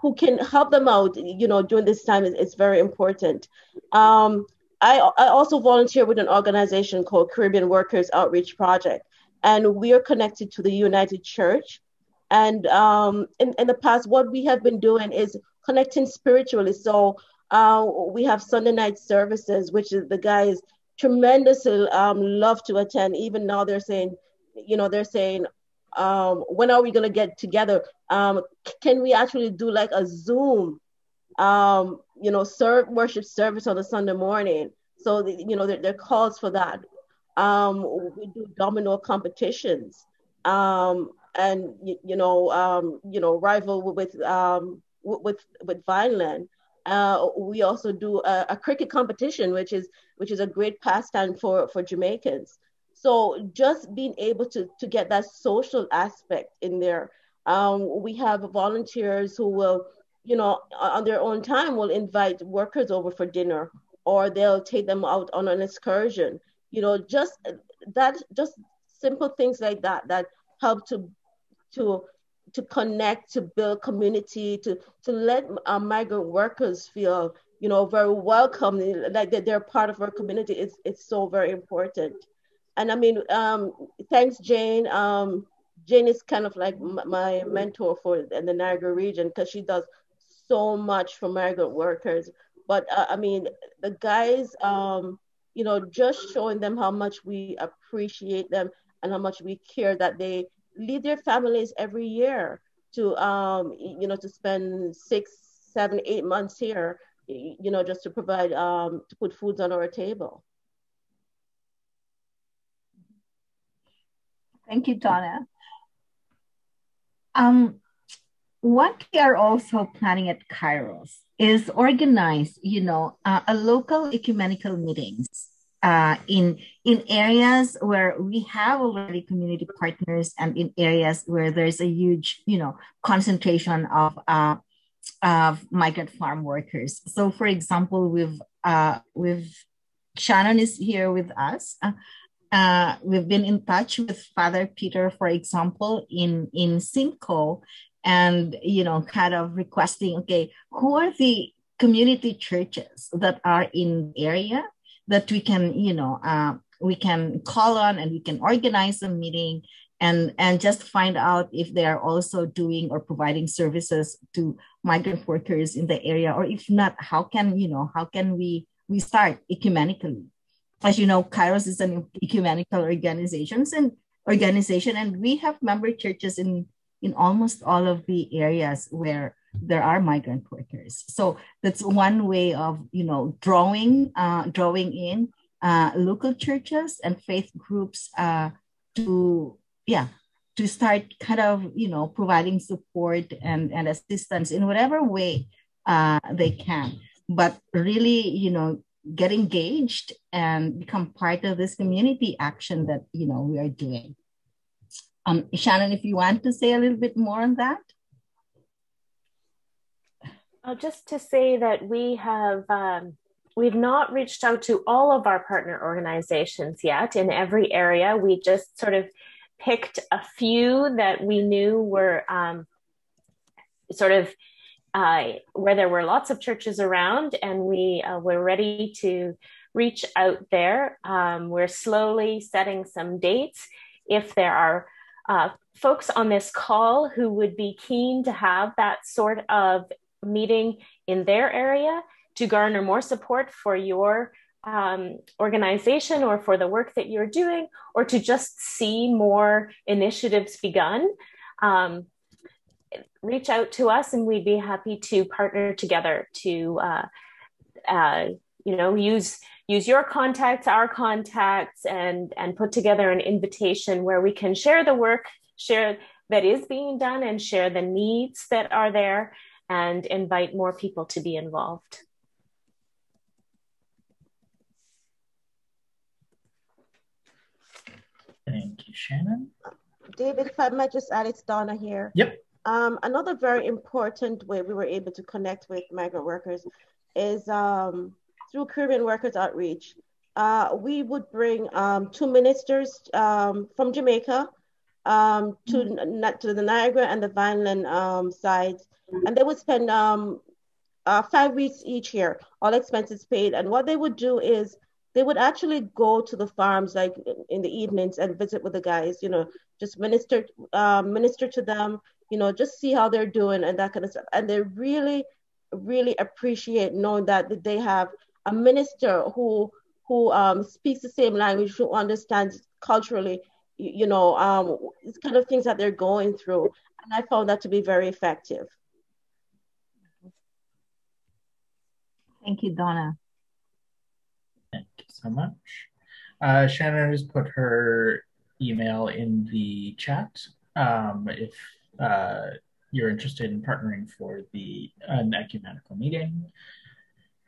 who can help them out, you know, during this time is, is very important. Um, I, I also volunteer with an organization called Caribbean Workers Outreach Project, and we are connected to the United Church. And um, in, in the past, what we have been doing is connecting spiritually. So uh, we have Sunday night services, which is the guys tremendously um, love to attend. Even now, they're saying, you know, they're saying, um, when are we going to get together? Um, can we actually do like a Zoom, um, you know, serve worship service on a Sunday morning? So, the, you know, there, there, are calls for that. Um, we do domino competitions. Um, and you, you know, um, you know, rival with um, with with Vineland. Uh, we also do a, a, cricket competition, which is which is a great pastime for for Jamaicans. So just being able to to get that social aspect in there. Um, we have volunteers who will, you know, on their own time will invite workers over for dinner, or they'll take them out on an excursion. You know, just that, just simple things like that that help to to to connect, to build community, to to let our migrant workers feel, you know, very welcome, like that they're part of our community. It's it's so very important. And I mean, um, thanks, Jane. Um, Jane is kind of like my mentor for the Niagara region because she does so much for migrant workers. But uh, I mean, the guys, um, you know, just showing them how much we appreciate them and how much we care that they leave their families every year to um, you know to spend six seven eight months here you know just to provide um, to put foods on our table. Thank you donna. Um, what we are also planning at kairos is organize you know uh, a local ecumenical meetings uh, in in areas where we have already community partners and in areas where there's a huge you know concentration of uh, of migrant farm workers. So for example we've uh, we've shannon is here with us. Uh, uh, we've been in touch with father peter for example in in simcoe and you know kind of requesting okay who are the community churches that are in the area that we can, you know, uh, we can call on and we can organize a meeting and and just find out if they are also doing or providing services to migrant workers in the area or if not how can you know how can we we start ecumenically. As you know, Kairos is an ecumenical organization and organization, and we have member churches in in almost all of the areas where there are migrant workers. So that's one way of you know drawing uh, drawing in uh, local churches and faith groups uh, to yeah to start kind of you know providing support and, and assistance in whatever way uh, they can. But really you know get engaged and become part of this community action that you know we are doing. Um, shannon if you want to say a little bit more on that just to say that we have um, we've not reached out to all of our partner organizations yet in every area we just sort of picked a few that we knew were um, sort of uh, where there were lots of churches around, and we uh, were ready to reach out there. Um, we're slowly setting some dates. If there are uh, folks on this call who would be keen to have that sort of meeting in their area to garner more support for your um, organization or for the work that you're doing, or to just see more initiatives begun, um, reach out to us and we'd be happy to partner together to, uh, uh, you know, use use your contacts, our contacts, and and put together an invitation where we can share the work, share that is being done, and share the needs that are there, and invite more people to be involved. Thank you, Shannon. David, if I might just add, it's Donna here. Yep. Um, another very important way we were able to connect with migrant workers is um, through Caribbean Workers Outreach. Uh, we would bring um, two ministers um, from Jamaica um, to, mm-hmm. to the Niagara and the Vineland um, sides, and they would spend uh, five weeks each year, all expenses paid. And what they would do is they would actually go to the farms like in the evenings and visit with the guys you know just minister uh, minister to them you know just see how they're doing and that kind of stuff. And they really really appreciate knowing that, that they have a minister who who um, speaks the same language who understands culturally you, you know um, kind of things that they're going through. And i found that to be very effective thank you donna Thank you so much. Uh, Shannon has put her email in the chat. Um, if uh, you're interested in partnering for the an ecumenical meeting.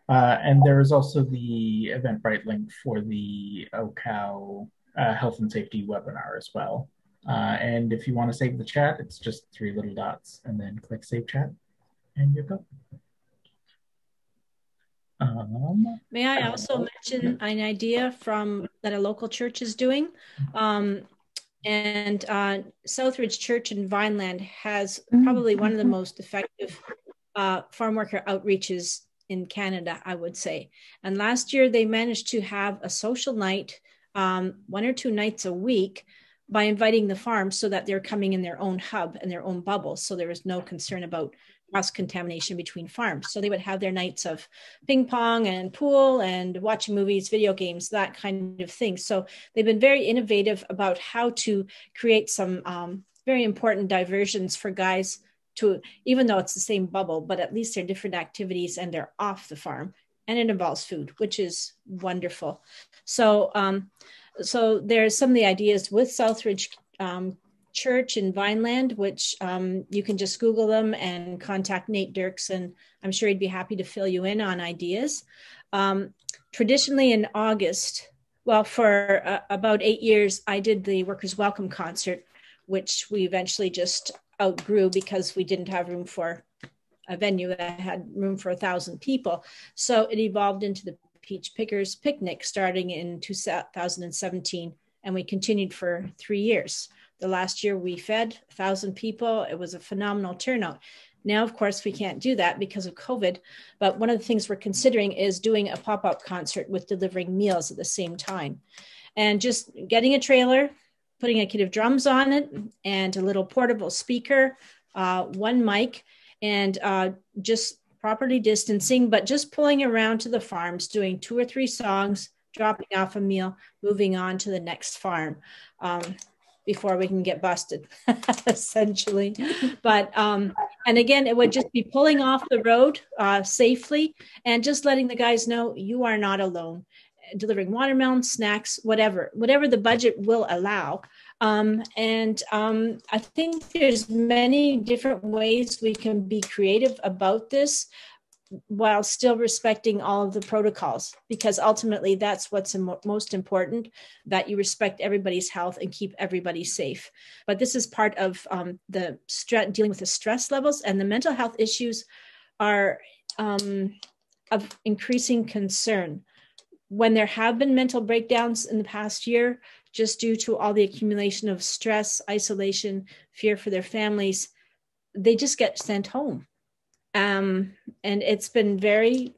Uh, and there is also the Eventbrite link for the OHCOW uh, health and safety webinar as well. Uh, and if you want to save the chat, it's just three little dots and then click save chat and you're good. Um, May I also mention an idea from that a local church is doing? Um, and uh, Southridge Church in Vineland has probably one of the mm-hmm. most effective uh, farm worker outreaches in Canada, I would say. And last year they managed to have a social night, um, one or two nights a week, by inviting the farm so that they're coming in their own hub and their own bubble. So there was no concern about cross contamination between farms. So they would have their nights of ping pong and pool and watching movies, video games, that kind of thing. So they've been very innovative about how to create some um, very important diversions for guys to, even though it's the same bubble, but at least they're different activities and they're off the farm. And it involves food, which is wonderful. So, um, so there's some of the ideas with Southridge um, Church in Vineland, which um, you can just Google them and contact Nate Dirksen. I'm sure he'd be happy to fill you in on ideas. Um, traditionally, in August, well, for uh, about eight years, I did the Workers' Welcome concert, which we eventually just outgrew because we didn't have room for a venue that had room for a thousand people. So it evolved into the Peach Pickers Picnic starting in 2017, and we continued for three years. The last year we fed 1,000 people. It was a phenomenal turnout. Now, of course, we can't do that because of COVID. But one of the things we're considering is doing a pop up concert with delivering meals at the same time. And just getting a trailer, putting a kit of drums on it, and a little portable speaker, uh, one mic, and uh, just properly distancing, but just pulling around to the farms, doing two or three songs, dropping off a meal, moving on to the next farm. Um, before we can get busted, essentially. But um, and again, it would just be pulling off the road uh, safely and just letting the guys know you are not alone. Delivering watermelon, snacks, whatever, whatever the budget will allow. Um, and um, I think there's many different ways we can be creative about this while still respecting all of the protocols because ultimately that's what's most important that you respect everybody's health and keep everybody safe. But this is part of um, the stress dealing with the stress levels and the mental health issues are um, of increasing concern. When there have been mental breakdowns in the past year just due to all the accumulation of stress isolation fear for their families they just get sent home um, and it's been very,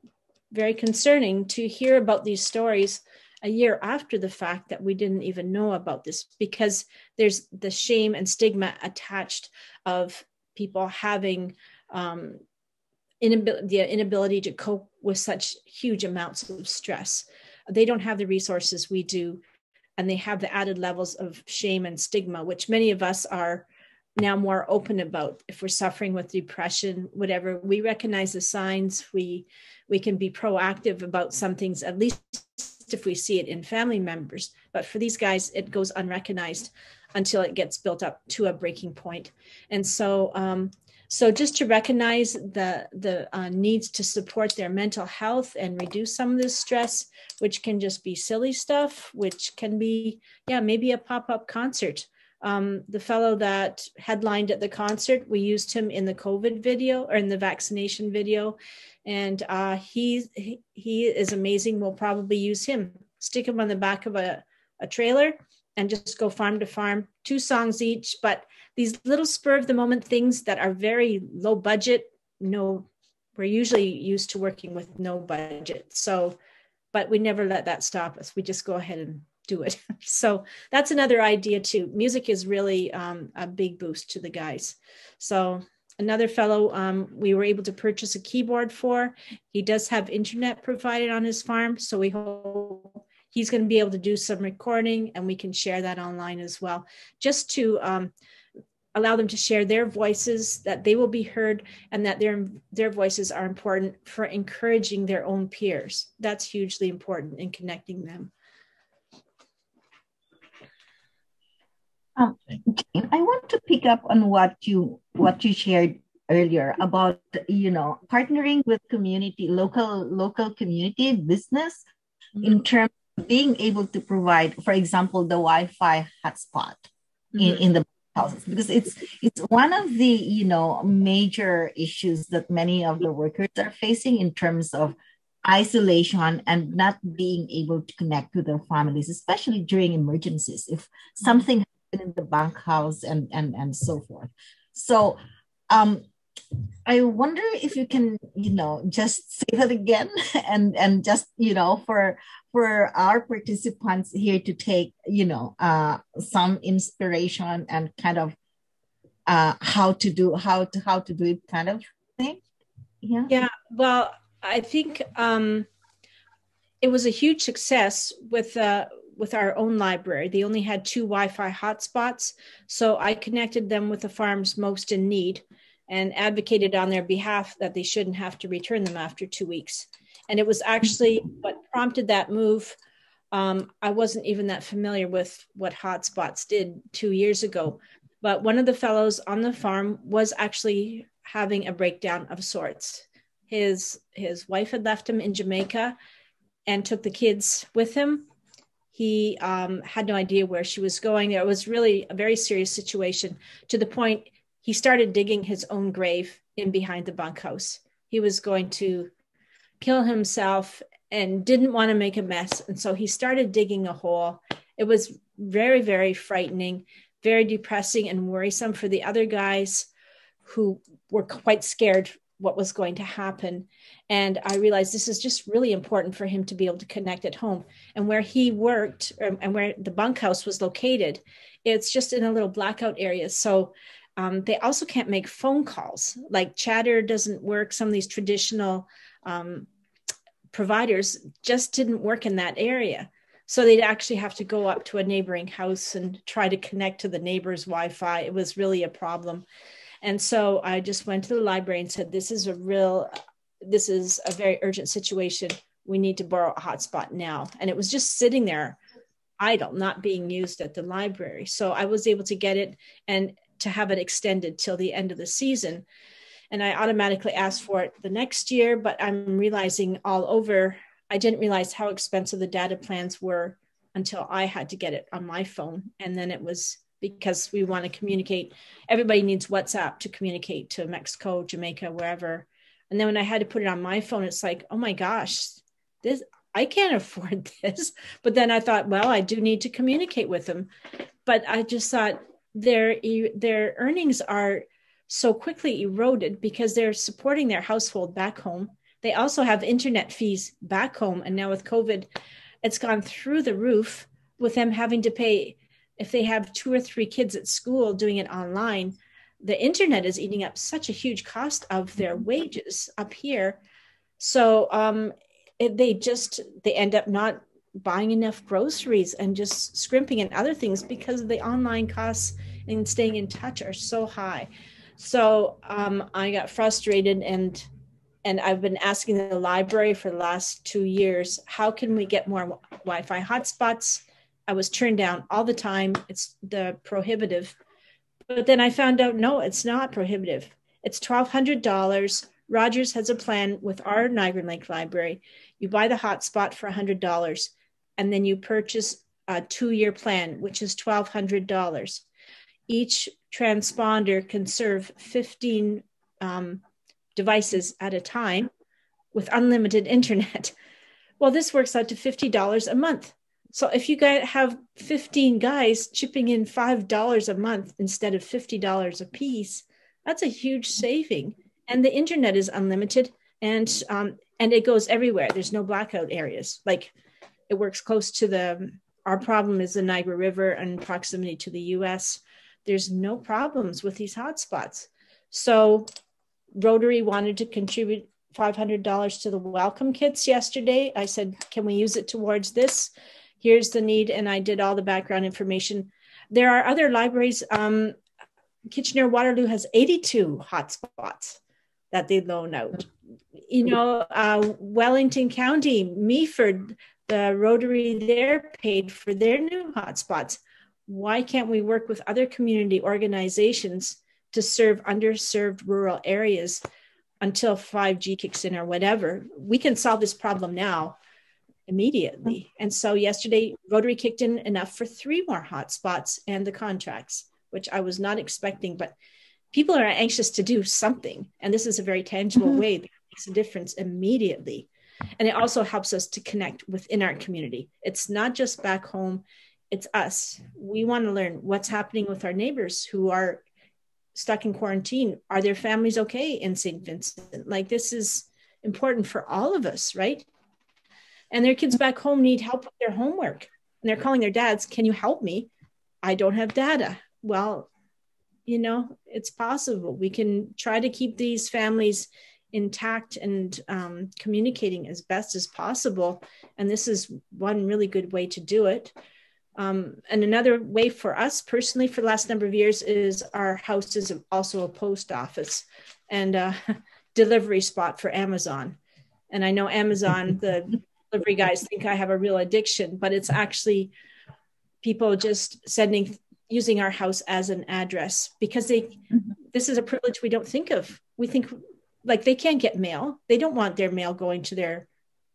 very concerning to hear about these stories a year after the fact that we didn't even know about this because there's the shame and stigma attached of people having um, inability, the inability to cope with such huge amounts of stress. They don't have the resources we do, and they have the added levels of shame and stigma, which many of us are now more open about if we're suffering with depression whatever. We recognize the signs. We we can be proactive about some things at least if we see it in family members. But for these guys it goes unrecognized until it gets built up to a breaking point. And so um, so just to recognize the the uh, needs to support their mental health and reduce some of this stress which can just be silly stuff which can be yeah maybe a pop-up concert um, the fellow that headlined at the concert, we used him in the COVID video or in the vaccination video, and uh, he he is amazing. We'll probably use him. Stick him on the back of a, a trailer and just go farm to farm, two songs each. But these little spur of the moment things that are very low budget, no, we're usually used to working with no budget. So, but we never let that stop us. We just go ahead and do it. so that's another idea too. Music is really um, a big boost to the guys. So another fellow um, we were able to purchase a keyboard for. He does have internet provided on his farm, so we hope he's going to be able to do some recording and we can share that online as well, just to um, allow them to share their voices, that they will be heard, and that their their voices are important for encouraging their own peers. That's hugely important in connecting them. Um, Jane, I want to pick up on what you what you shared earlier about you know partnering with community local local community business mm-hmm. in terms of being able to provide for example the wi-fi hotspot mm-hmm. in, in the houses because it's it's one of the you know major issues that many of the workers are facing in terms of isolation and not being able to connect to their families especially during emergencies if something in the bunkhouse and and and so forth. So um i wonder if you can you know just say that again and and just you know for for our participants here to take you know uh some inspiration and kind of uh how to do how to how to do it kind of thing. Yeah. Yeah. Well i think um it was a huge success with uh with our own library. They only had two Wi Fi hotspots. So I connected them with the farms most in need and advocated on their behalf that they shouldn't have to return them after two weeks. And it was actually what prompted that move. Um, I wasn't even that familiar with what hotspots did two years ago. But one of the fellows on the farm was actually having a breakdown of sorts. His his wife had left him in Jamaica and took the kids with him he um, had no idea where she was going. It was really a very serious situation to the point he started digging his own grave in behind the bunkhouse. He was going to kill himself and didn't want to make a mess. And so he started digging a hole. It was very, very frightening, very depressing and worrisome for the other guys who were quite scared what was going to happen. And I realized this is just really important for him to be able to connect at home. And where he worked um, and where the bunkhouse was located, it's just in a little blackout area. So um, they also can't make phone calls. Like Chatr doesn't work. Some of these traditional um, providers just didn't work in that area. So they'd actually have to go up to a neighboring house and try to connect to the neighbor's Wi Fi. It was really a problem. And so I just went to the library and said, This is a real, this is a very urgent situation. We need to borrow a hotspot now. And it was just sitting there idle, not being used at the library. So I was able to get it and to have it extended till the end of the season. And I automatically asked for it the next year, but I'm realizing all over, I didn't realize how expensive the data plans were until I had to get it on my phone. And then it was because we want to communicate. Everybody needs WhatsApp to communicate to Mexico, Jamaica, wherever. And then when I had to put it on my phone, it's like, oh my gosh, this I can't afford this. But then I thought, well, I do need to communicate with them. But I just thought their their earnings are so quickly eroded because they're supporting their household back home. They also have internet fees back home, and now with COVID, it's gone through the roof with them having to pay if they have two or three kids at school doing it online the internet is eating up such a huge cost of their wages up here. So um, it, they just they end up not buying enough groceries and just scrimping and other things because the online costs and staying in touch are so high. So um, i got frustrated and and i've been asking the library for the last two years how can we get more wi-fi hotspots I was turned down all the time. It's the prohibitive. But then I found out no, it's not prohibitive. It's $1,200. Rogers has a plan with our Niagara Lake Library. You buy the hotspot for $100 and then you purchase a two year plan, which is $1,200. Each transponder can serve 15 um, devices at a time with unlimited internet. Well, this works out to $50 a month. So if you guys have 15 guys chipping in $5 a month instead of $50 a piece, that's a huge saving. And the internet is unlimited and um, and it goes everywhere. There's no blackout areas. Like it works close to the our problem is the Niagara River and proximity to the US. There's no problems with these hotspots. So Rotary wanted to contribute $500 to the welcome kits yesterday. I said, can we use it towards this? Here's the need and i did all the background information. There are other libraries um, kitchener waterloo has 82 hotspots that they loan out. You know uh, wellington county meaford the rotary there paid for their new hotspots. Why can't we work with other community organizations to serve underserved rural areas until 5g kicks in or whatever? We can solve this problem now immediately. And so yesterday, Rotary kicked in enough for three more hotspots and the contracts, which I was not expecting. But people are anxious to do something. And this is a very tangible mm-hmm. way that makes a difference immediately. And it also helps us to connect within our community. It's not just back home, it's us. We want to learn what's happening with our neighbors who are stuck in quarantine. Are their families okay in St. Vincent? Like, this is important for all of us, right? And their kids back home need help with their homework. And they're calling their dads can you help me? I don't have data. Well you know it's possible. We can try to keep these families intact and um, communicating as best as possible. And this is one really good way to do it. Um, and another way for us personally for the last number of years is our house is also a post office and a delivery spot for amazon. And i know amazon the delivery guys think I have a real addiction, but it's actually people just sending using our house as an address because they mm-hmm. this is a privilege we don't think of. We think like they can't get mail. They don't want their mail going to their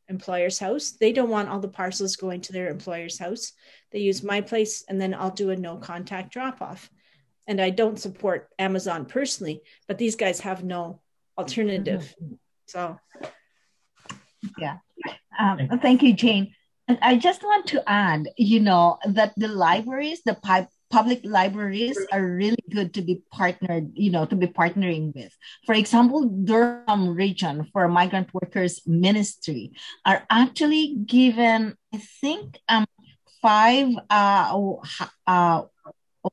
employer's house. They don't want all the parcels going to their employer's house. They use my place and then I'll do a no contact drop off. And I don't support Amazon personally, but these guys have no alternative. Mm-hmm. So yeah um, thank you, Jane. And I just want to add, you know, that the libraries, the public libraries are really good to be partnered, you know, to be partnering with. For example, Durham Region for Migrant Workers Ministry are actually given, I think, um, five uh, uh,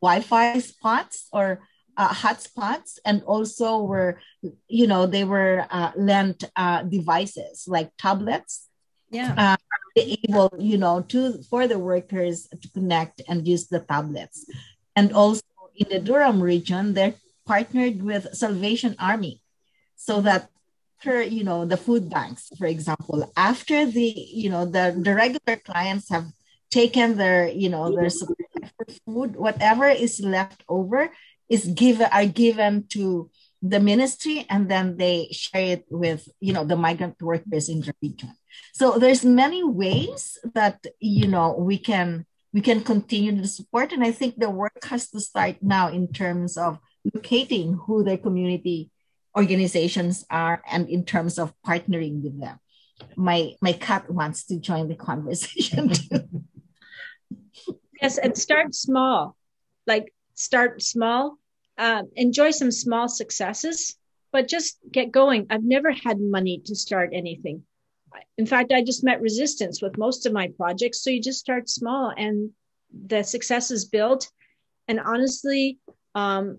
Wi-Fi spots or uh, hotspots and also were, you know, they were uh, lent uh, devices like tablets. Yeah. Uh, able, you know, to for the workers to connect and use the tablets, and also in the Durham region, they're partnered with Salvation Army, so that after you know the food banks, for example, after the you know the the regular clients have taken their you know their for food, whatever is left over is given are given to the ministry and then they share it with you know the migrant workers in the region so there's many ways that you know we can we can continue to support. And i think the work has to start now in terms of locating who their community organizations are and in terms of partnering with them. My my cat wants to join the conversation yes and start small. Like start small. Uh, enjoy some small successes, but just get going. I've never had money to start anything. In fact, I just met resistance with most of my projects. So you just start small and the success is built. And honestly, um,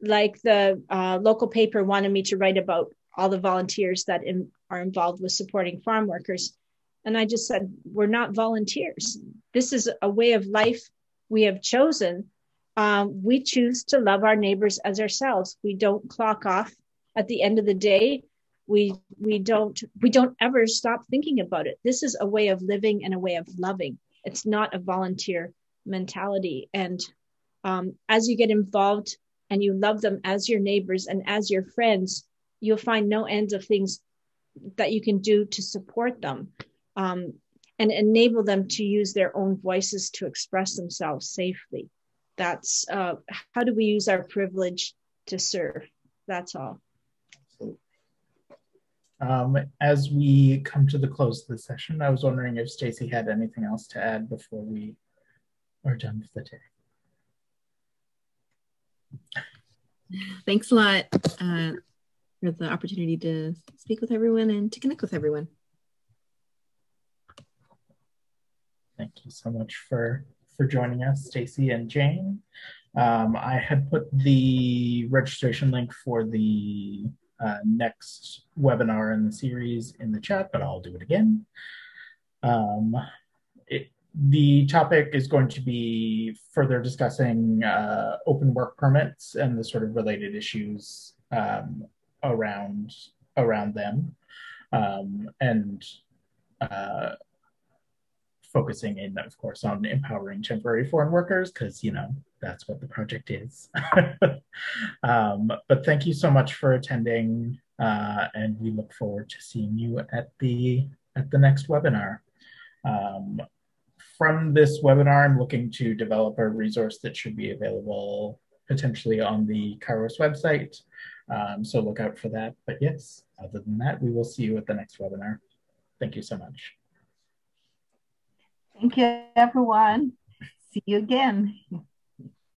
like the uh, local paper wanted me to write about all the volunteers that in, are involved with supporting farm workers. And I just said, we're not volunteers. This is a way of life we have chosen um, we choose to love our neighbors as ourselves. We don't clock off at the end of the day. We we don't we don't ever stop thinking about it. This is a way of living and a way of loving. It's not a volunteer mentality. And um, as you get involved and you love them as your neighbors and as your friends, you'll find no ends of things that you can do to support them um, and enable them to use their own voices to express themselves safely that's uh, how do we use our privilege to serve that's all um, as we come to the close of the session i was wondering if stacy had anything else to add before we are done for the day thanks a lot uh, for the opportunity to speak with everyone and to connect with everyone thank you so much for for joining us, Stacy and Jane. Um, I had put the registration link for the uh, next webinar in the series in the chat, but I'll do it again. Um, it, the topic is going to be further discussing uh, open work permits and the sort of related issues um, around around them, um, and uh, focusing in, of course, on empowering temporary foreign workers, because, you know, that's what the project is. um, but thank you so much for attending, uh, and we look forward to seeing you at the at the next webinar. Um, from this webinar, I'm looking to develop a resource that should be available potentially on the Kairos website. Um, so look out for that. But yes, other than that, we will see you at the next webinar. Thank you so much. Thank you, everyone. See you again.